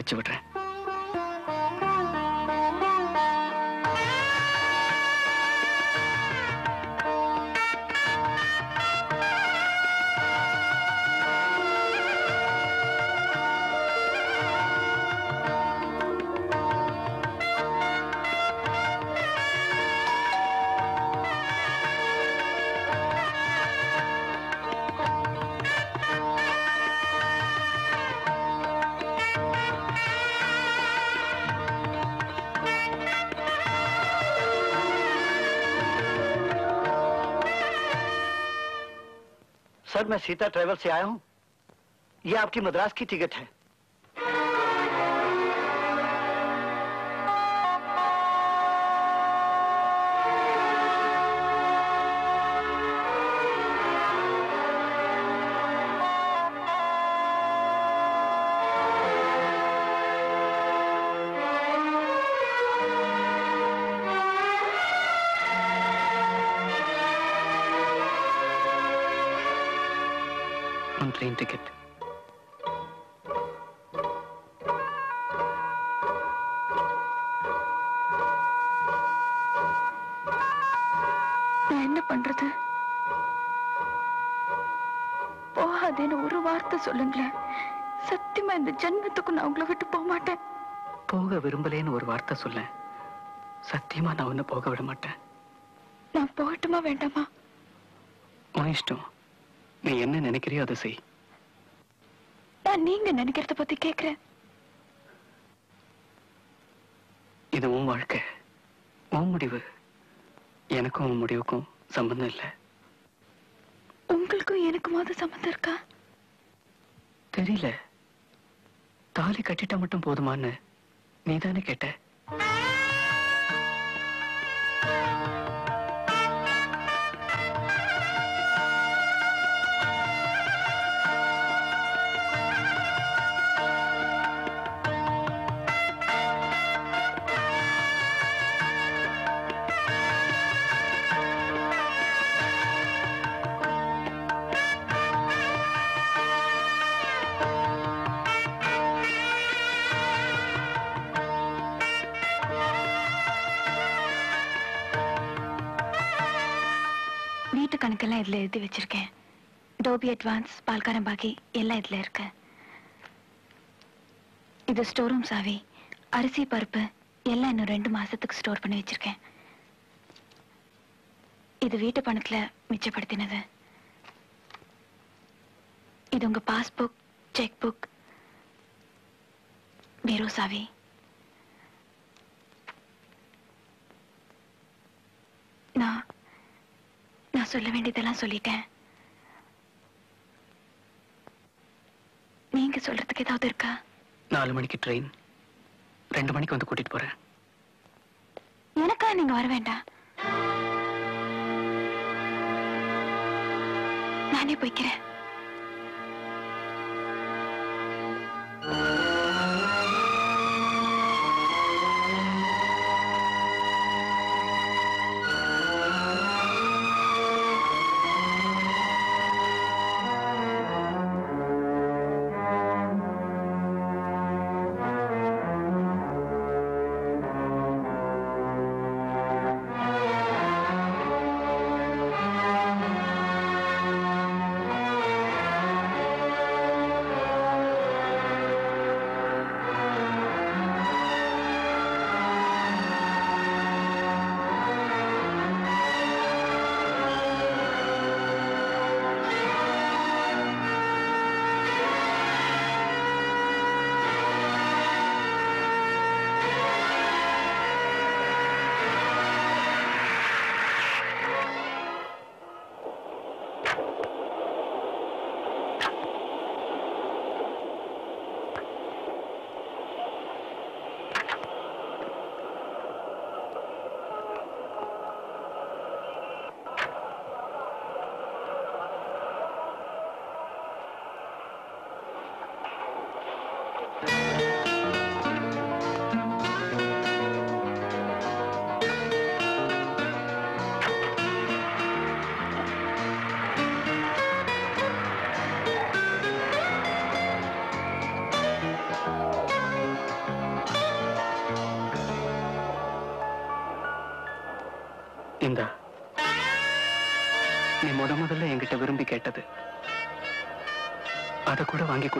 S4: அனுப்பிச்சு விடுறேன்.
S9: सर मैं सीता ट्रेवल से आया हूँ। ये आपकी मद्रास की टिकट है।
S4: உன் ட்ரெயின் டிக்கெட்
S1: நான் என்ன பண்றது? போகாதேன்னு ஒரு வார்த்தை சொல்லுங்களேன். சத்தியமா இந்த ஜென்மத்துக்கு நான் உங்களை விட்டு போக மாட்டேன்.
S4: போக விரும்பலேன்னு ஒரு வார்த்தை சொல்ல. சத்தியமா நான் உன்னை போக விட மாட்டேன்.
S1: நான் போகட்டுமா வேண்டாமா?
S4: உன் இஷ்டம். நீ என்ன நினைக்கிறியோ அதை செய்.
S1: நான் நீங்க நினைக்கிறத பத்தி கேக்குறேன்.
S4: இது உன் வாழ்க்கை. உன் முடிவு. எனக்கும் உன் முடிவுக்கும் சம்பந்தம் இல்லை.
S1: உங்களுக்கும் எனக்குமாவது சம்மந்தம் இருக்கா?
S4: தெரியல. தாலி கட்டிட்டா மட்டும் போதுமான்னு நீதானே கேட்ட?
S1: எழுதி வச்சிருக்கேன். டோபி அட்வான்ஸ் பால்காரம் பாக்கி எல்லாம் இதுல இருக்கு. இது ஸ்டோர் ரூம் சாவி அரிசி பருப்பு எல்லாம் இன்னும் ரெண்டு மாசத்துக்கு ஸ்டோர் பண்ணி வச்சிருக்கேன். இது வீட்டு பணத்துல மிச்சப்படுத்தினது. இது உங்க பாஸ்புக் செக் புக் பீரோ சாவி. நான் நான் சொல்ல வேண்டியதெல்லாம் சொல்லிட்டேன். நீங்க சொல்றதுக்கு ஏதாவது இருக்கா?
S4: நாலு மணிக்கு ட்ரெயின். ரெண்டு மணிக்கு வந்து கூட்டிட்டு போறேன்.
S1: எனக்கா நீங்க வர வேண்டாம். நானே போய்க்கிறேன்.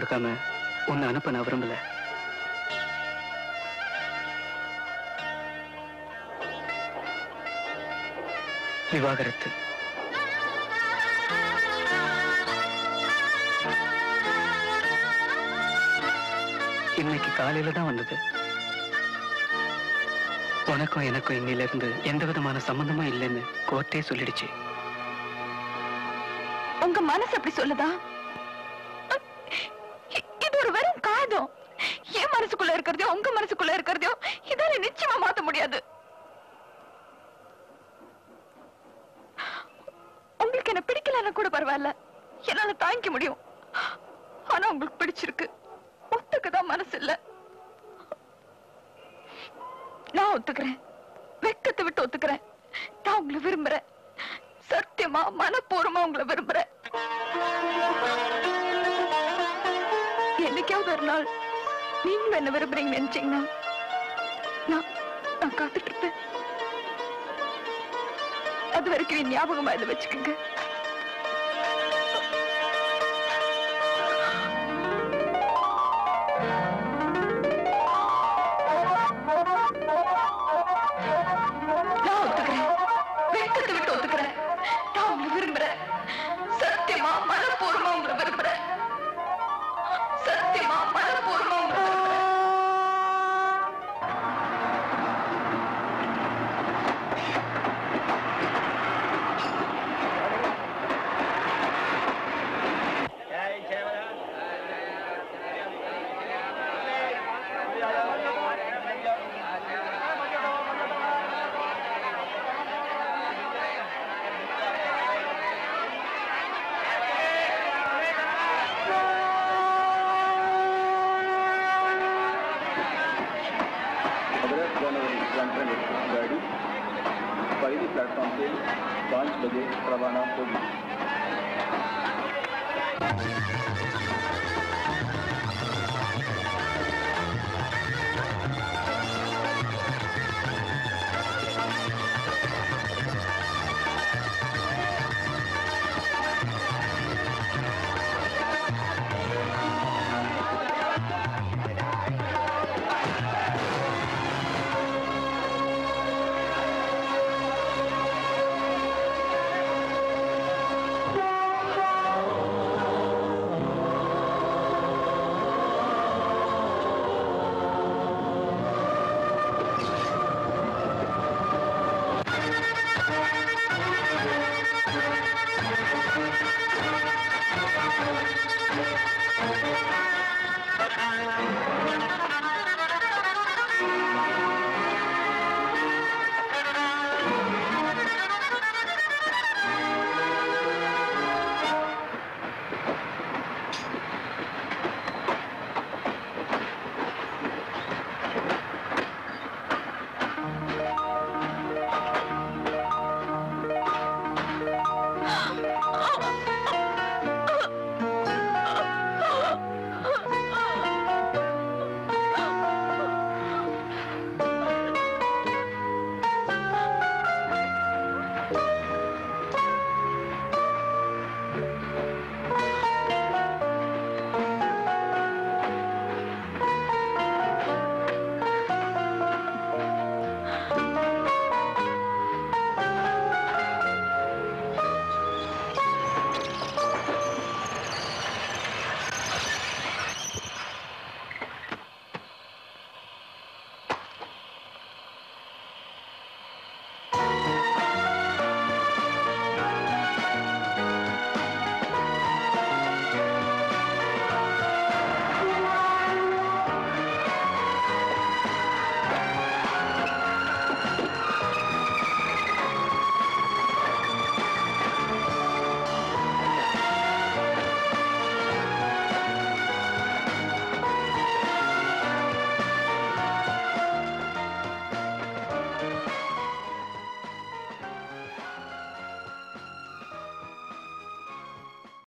S4: கொடுக்காம உன்னை அனுப்ப நான் விரும்பல. விவாகரத்து இன்னைக்கு காலையில தான் வந்தது. உனக்கும் எனக்கும் இன்னில இருந்து எந்த விதமான சம்பந்தமும் இல்லைன்னு கோர்ட்டே சொல்லிடுச்சு.
S23: உங்க மனசு அப்படி சொல்லுதான் உங்க மனசுக்குள்ள இருக்கிறதையோ இதால நிச்சயமா மாத்த முடியாது. உங்களுக்கு என்ன பிடிக்கலன்னா கூட பரவாயில்ல. என்னால தாங்கிக்க முடியும். ஆனா உங்களுக்கு பிடிச்சிருக்கு. ஒத்துக்கதான் மனசு இல்ல. நான் ஒத்துக்கிறேன். வெக்கத்தை விட்டு ஒத்துக்கிறேன். நான் உங்களை விரும்புறேன். சத்தியமா மனப்பூர்வமா உங்களை விரும்புறேன். என்னைக்காவது ஒரு நாள் நீங்களும் என்ன விரும்புறீங்க நினைச்சீங்கன்னா நான் நான் காத்துட்டு இருப்பேன். அது வரைக்கும் ஞாபகமா இதை வச்சுக்கோங்க.